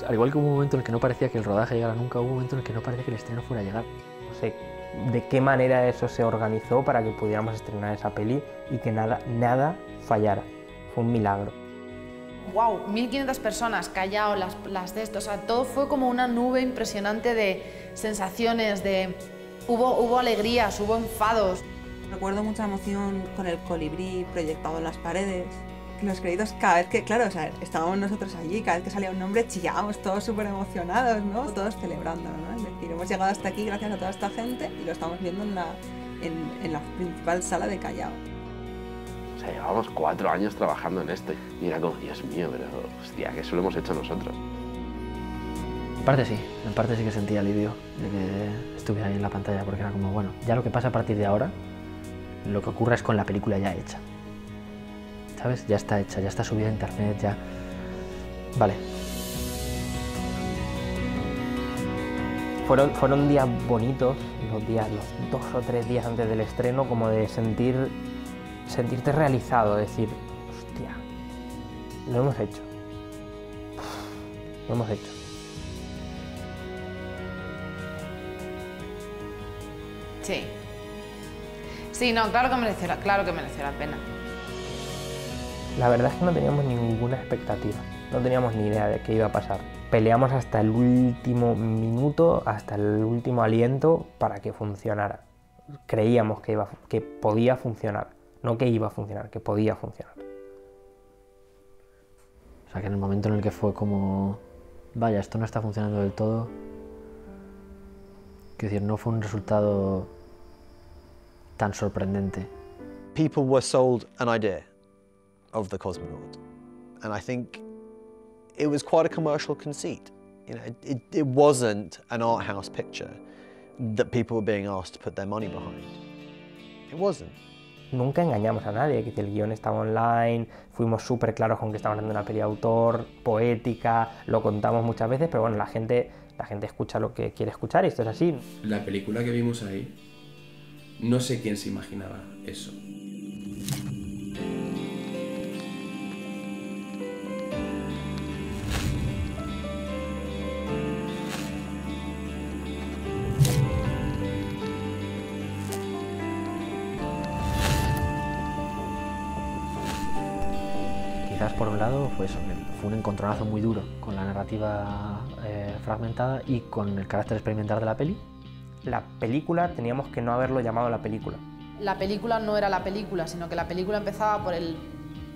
Al igual que hubo un momento en el que no parecía que el rodaje llegara nunca, hubo un momento en el que no parecía que el estreno fuera a llegar. No sé de qué manera eso se organizó para que pudiéramos estrenar esa peli y que nada, nada fallara. Fue un milagro. ¡Wow! 1.500 personas, callao, las, las de esto, o sea, todo fue como una nube impresionante de sensaciones, de... Hubo, hubo alegrías, hubo enfados. Recuerdo mucha emoción con el colibrí proyectado en las paredes. Los créditos, cada vez que, claro, o sea, estábamos nosotros allí, cada vez que salía un nombre chillábamos todos súper emocionados, ¿no? Todos celebrándolo, ¿no? Es decir, hemos llegado hasta aquí gracias a toda esta gente y lo estamos viendo en la, en, en la principal sala de Callao. O sea, llevábamos cuatro años trabajando en esto y era como, Dios mío, pero hostia, que eso lo hemos hecho nosotros. En parte sí, en parte sí que sentía alivio de que estuviera ahí en la pantalla, porque era como, bueno, ya lo que pasa a partir de ahora, lo que ocurre es con la película ya hecha. ¿Sabes? Ya está hecha, ya está subida a internet, ya... Vale. Fueron, fueron días bonitos, los días, los dos o tres días antes del estreno, como de sentir, sentirte realizado, decir, hostia, lo hemos hecho. Lo hemos hecho. Sí. Sí, no, claro que mereció la, claro que mereció la pena. La verdad es que no teníamos ninguna expectativa, no teníamos ni idea de qué iba a pasar. Peleamos hasta el último minuto, hasta el último aliento para que funcionara. Creíamos que, iba, que podía funcionar, no que iba a funcionar, que podía funcionar. O sea, que en el momento en el que fue como, vaya, esto no está funcionando del todo, quiero decir, no fue un resultado tan sorprendente. People were sold an idea of the cosmonaut, and I think it was quite a commercial conceit. You know, it, it wasn't an art house picture that people were being asked to put their money behind. It wasn't. Nunca engañamos a nadie, que el guion estaba online, fuimos súper claros con que estábamos haciendo una peli de autor, poética, lo contamos muchas veces, pero bueno, la gente, la gente escucha lo que quiere escuchar y esto es así. La película que vimos ahí, no sé quién se imaginaba eso. Quizás por un lado fue eso, fue un encontronazo muy duro con la narrativa eh, fragmentada y con el carácter experimental de la peli. La película teníamos que no haberlo llamado la película. La película no era la película, sino que la película empezaba por el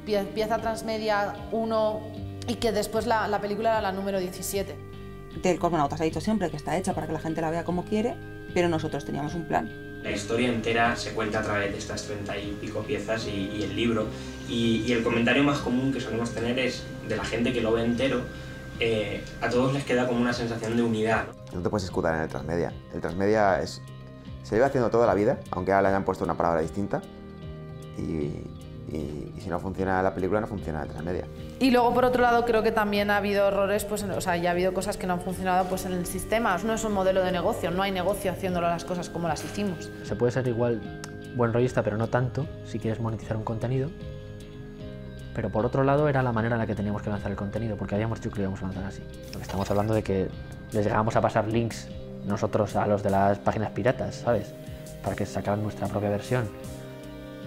pie- pieza transmedia 1 y que después la, la película era la número 17. Del Cosmonautas ha dicho siempre que está hecha para que la gente la vea como quiere, pero nosotros teníamos un plan. La historia entera se cuenta a través de estas treinta y pico piezas y, y el libro. Y, y el comentario más común que solemos tener es de la gente que lo ve entero, eh, a todos les queda como una sensación de unidad. ¿no? Te puedes escudar en el transmedia. El transmedia es, se lleva haciendo toda la vida, aunque ahora le hayan puesto una palabra distinta. Y, y- y si no funciona la película, no funciona el transmedia. Y luego, por otro lado, creo que también ha habido errores, pues, en- o sea, ya ha habido cosas que no han funcionado pues, en el sistema. No es un modelo de negocio, no hay negocio haciéndolo las cosas como las hicimos. Se puede ser igual buen rollista, pero no tanto, si quieres monetizar un contenido. Pero por otro lado era la manera en la que teníamos que lanzar el contenido, porque habíamos dicho que lo íbamos a lanzar así. Porque estamos hablando de que les llegábamos a pasar links nosotros a los de las páginas piratas, ¿sabes? Para que sacaran nuestra propia versión.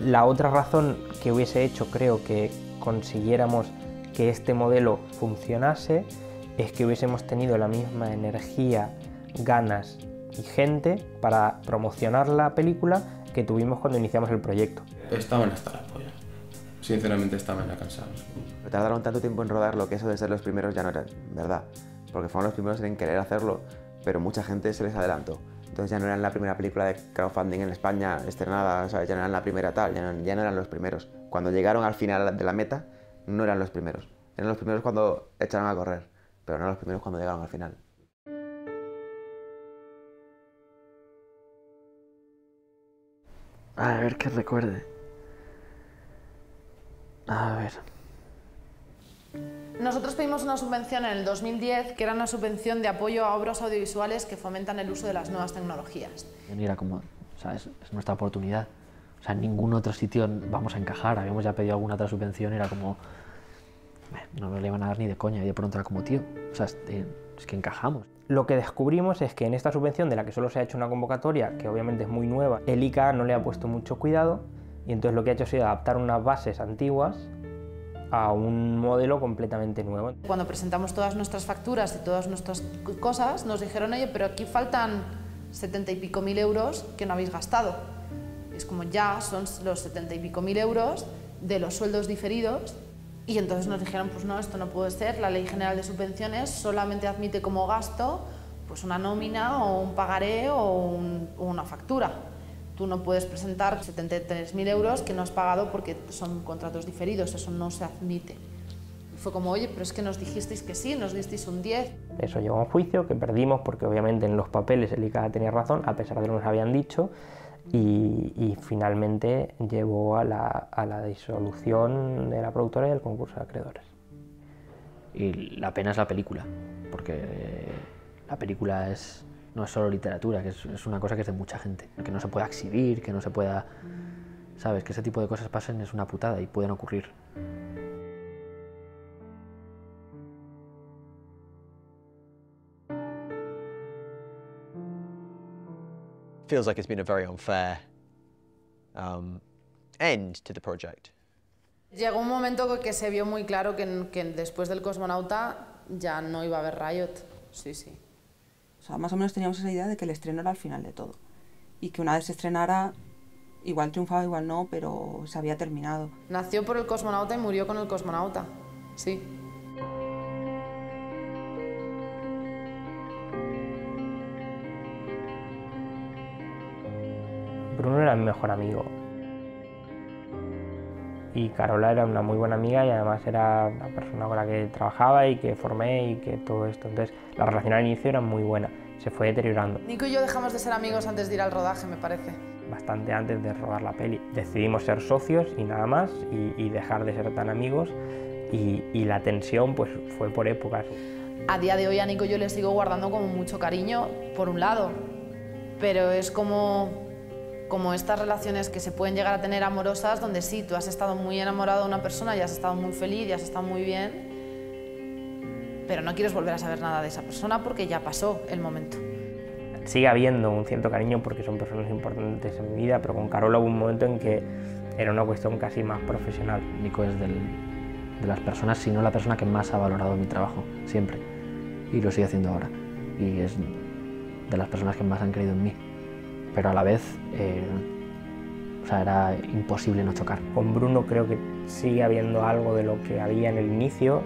La otra razón que hubiese hecho, creo, que consiguiéramos que este modelo funcionase es que hubiésemos tenido la misma energía, ganas y gente para promocionar la película que tuvimos cuando iniciamos el proyecto. Estaban hasta la polla. Sinceramente estaban ya cansados. Pero tardaron tanto tiempo en rodarlo que eso de ser los primeros ya no era verdad. Porque fueron los primeros en querer hacerlo, pero mucha gente se les adelantó. Entonces ya no eran la primera película de crowdfunding en España estrenada, ¿sabes? ya no eran la primera tal, ya no, ya no eran los primeros. Cuando llegaron al final de la meta, no eran los primeros. Eran los primeros cuando echaron a correr, pero no los primeros cuando llegaron al final. A ver que recuerde. A ver. Nosotros pedimos una subvención en el 2010, que era una subvención de apoyo a obras audiovisuales que fomentan el uso de las nuevas tecnologías. Y era como, o sea, es, es nuestra oportunidad. O sea, en ningún otro sitio vamos a encajar. Habíamos ya pedido alguna otra subvención era como, "Eh, no nos le iban a dar ni de coña. Y de pronto era como, tío, o sea, es, eh, es que encajamos. Lo que descubrimos es que en esta subvención, de la que solo se ha hecho una convocatoria, que obviamente es muy nueva, el ICA no le ha puesto mucho cuidado y entonces lo que ha hecho ha sido adaptar unas bases antiguas a un modelo completamente nuevo. Cuando presentamos todas nuestras facturas y todas nuestras cosas, nos dijeron, oye, pero aquí faltan setenta y pico mil euros que no habéis gastado. Es como, ya, son los setenta y pico mil euros de los sueldos diferidos. Y entonces nos dijeron, pues no, esto no puede ser, la Ley General de Subvenciones solamente admite como gasto pues una nómina o un pagaré o, un- o una factura. Tú no puedes presentar 73.000 euros que no has pagado porque son contratos diferidos, eso no se admite. Y fue como, oye, pero es que nos dijisteis que sí, nos disteis un 10. Eso llevó a un juicio que perdimos porque obviamente en los papeles el ICA tenía razón, a pesar de lo que nos habían dicho, y, y finalmente llevó a la, a la disolución de la productora y del concurso de acreedores. Y la pena es la película, porque la película es, no es solo literatura, que es, es una cosa que es de mucha gente, que no se pueda exhibir, que no se pueda... ¿Sabes? Que ese tipo de cosas pasen es una putada y pueden ocurrir. feels like it's been a very unfair um, end to the project. Llegó un momento que se vio muy claro que, que después del cosmonauta ya no iba a haber Riot. Sí, sí. Sea, más o menos teníamos esa idea de que el estreno era el final de todo. Y que una vez se estrenara, igual triunfaba, igual no, pero se había terminado. Nació por el cosmonauta y murió con el cosmonauta. Sí. Bruno era mi mejor amigo. Y Carola era una muy buena amiga y además era la persona con la que trabajaba y que formé y que todo esto. Entonces la relación al inicio era muy buena, se fue deteriorando. Nico y yo dejamos de ser amigos antes de ir al rodaje, me parece. Bastante antes de rodar la peli. Decidimos ser socios y nada más y, y dejar de ser tan amigos y, y la tensión pues fue por épocas. A día de hoy a Nico yo le sigo guardando como mucho cariño, por un lado, pero es como como estas relaciones que se pueden llegar a tener amorosas, donde sí, tú has estado muy enamorado de una persona y has estado muy feliz y has estado muy bien, pero no quieres volver a saber nada de esa persona porque ya pasó el momento. Sigue habiendo un cierto cariño porque son personas importantes en mi vida, pero con Carola hubo un momento en que era una cuestión casi más profesional. Nico es del, de las personas, si no la persona que más ha valorado mi trabajo, siempre, y lo sigue haciendo ahora, y es de las personas que más han creído en mí pero a la vez eh, o sea, era imposible no chocar. Con Bruno creo que sigue habiendo algo de lo que había en el inicio,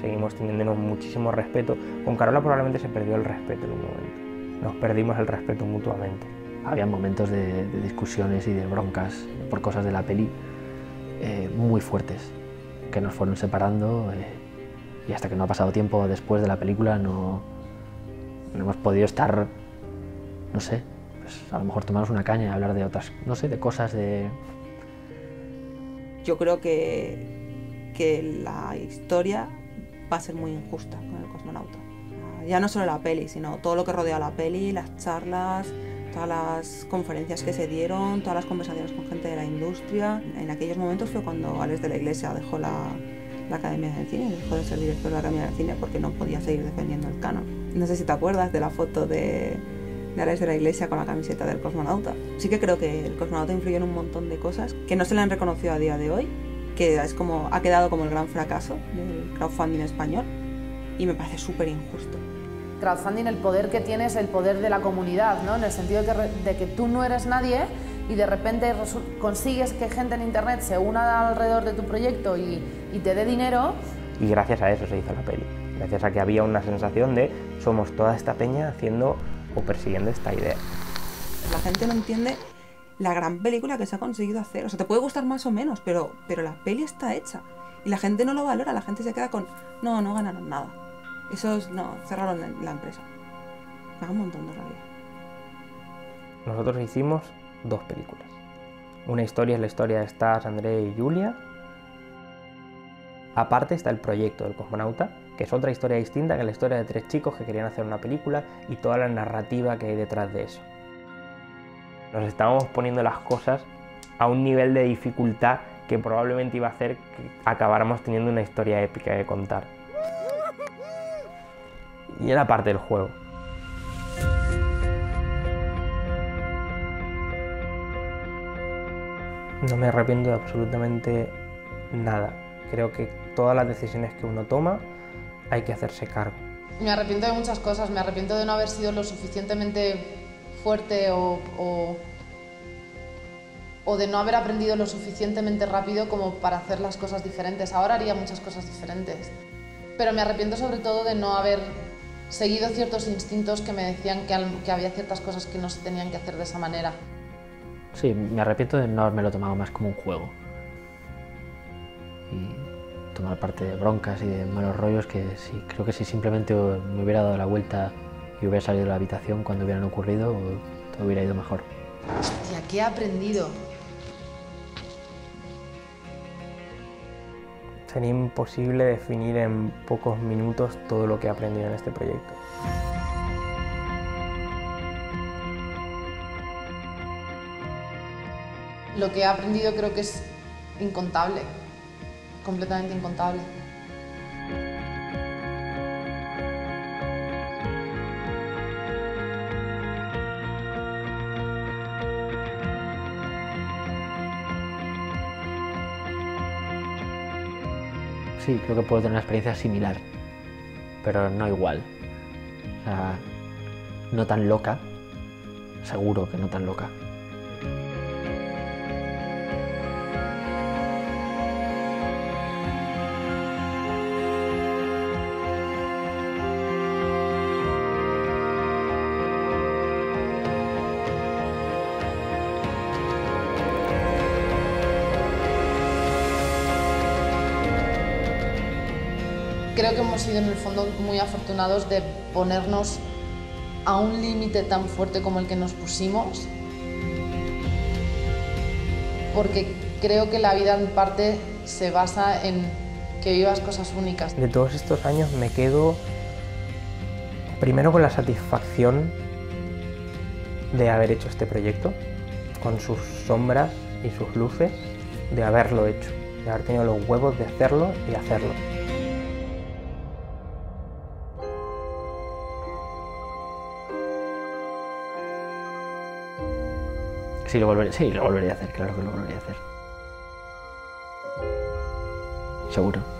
seguimos teniéndonos muchísimo respeto. Con Carola probablemente se perdió el respeto en un momento, nos perdimos el respeto mutuamente. Había momentos de, de discusiones y de broncas por cosas de la peli eh, muy fuertes que nos fueron separando eh, y hasta que no ha pasado tiempo después de la película no, no hemos podido estar, no sé, pues, a lo mejor tomarnos una caña y hablar de otras, no sé, de cosas de... Yo creo que, que la historia va a ser muy injusta con el cosmonauta. Ya no solo la peli, sino todo lo que rodea la peli, las charlas, todas las conferencias que se dieron, todas las conversaciones con gente de la industria. En aquellos momentos fue cuando Alex de la Iglesia dejó la, la Academia del Cine, dejó de ser director de la Academia del Cine porque no podía seguir defendiendo el canon. No sé si te acuerdas de la foto de, de de la Iglesia con la camiseta del cosmonauta. Sí que creo que el cosmonauta influyó en un montón de cosas que no se le han reconocido a día de hoy, que es como, ha quedado como el gran fracaso del crowdfunding español y me parece súper injusto. Crowdfunding, el poder que tiene es el poder de la comunidad, ¿no? en el sentido de que, de que tú no eres nadie y de repente consigues que gente en internet se una alrededor de tu proyecto y, y te dé dinero. Y gracias a eso se hizo la peli, gracias a que había una sensación de somos toda esta peña haciendo o persiguiendo esta idea. La gente no entiende la gran película que se ha conseguido hacer. O sea, te puede gustar más o menos, pero, pero la peli está hecha. Y la gente no lo valora, la gente se queda con, no, no ganaron nada. Esos, no, cerraron la, la empresa. Me da un montón de rabia. Nosotros hicimos dos películas. Una historia es la historia de Stas, André y Julia. Aparte está el proyecto del cosmonauta, que es otra historia distinta que la historia de tres chicos que querían hacer una película y toda la narrativa que hay detrás de eso. Nos estábamos poniendo las cosas a un nivel de dificultad que probablemente iba a hacer que acabáramos teniendo una historia épica que contar. Y era parte del juego. No me arrepiento de absolutamente nada. Creo que todas las decisiones que uno toma hay que hacerse cargo. Me arrepiento de muchas cosas, me arrepiento de no haber sido lo suficientemente fuerte o, o, o, de no haber aprendido lo suficientemente rápido como para hacer las cosas diferentes. Ahora haría muchas cosas diferentes. Pero me arrepiento sobre todo de no haber seguido ciertos instintos que me decían que, que había ciertas cosas que no se tenían que hacer de esa manera. Sí, me arrepiento de no haberme lo tomado más como un juego. Y tomar parte de broncas y de malos rollos que sí, creo que si simplemente me hubiera dado la vuelta y hubiera salido de la habitación cuando hubieran ocurrido, todo hubiera ido mejor. Hostia, ¿qué he aprendido? Sería imposible definir en pocos minutos todo lo que he aprendido en este proyecto. Lo que he aprendido creo que es incontable completamente incontable. Sí, creo que puedo tener una experiencia similar, pero no igual. O sea, no tan loca, seguro que no tan loca. Hemos sido en el fondo muy afortunados de ponernos a un límite tan fuerte como el que nos pusimos, porque creo que la vida en parte se basa en que vivas cosas únicas. De todos estos años me quedo primero con la satisfacción de haber hecho este proyecto, con sus sombras y sus luces, de haberlo hecho, de haber tenido los huevos de hacerlo y hacerlo. Sí, lo volveré, sí, lo volveré a hacer, claro que lo volveré a hacer. Seguro.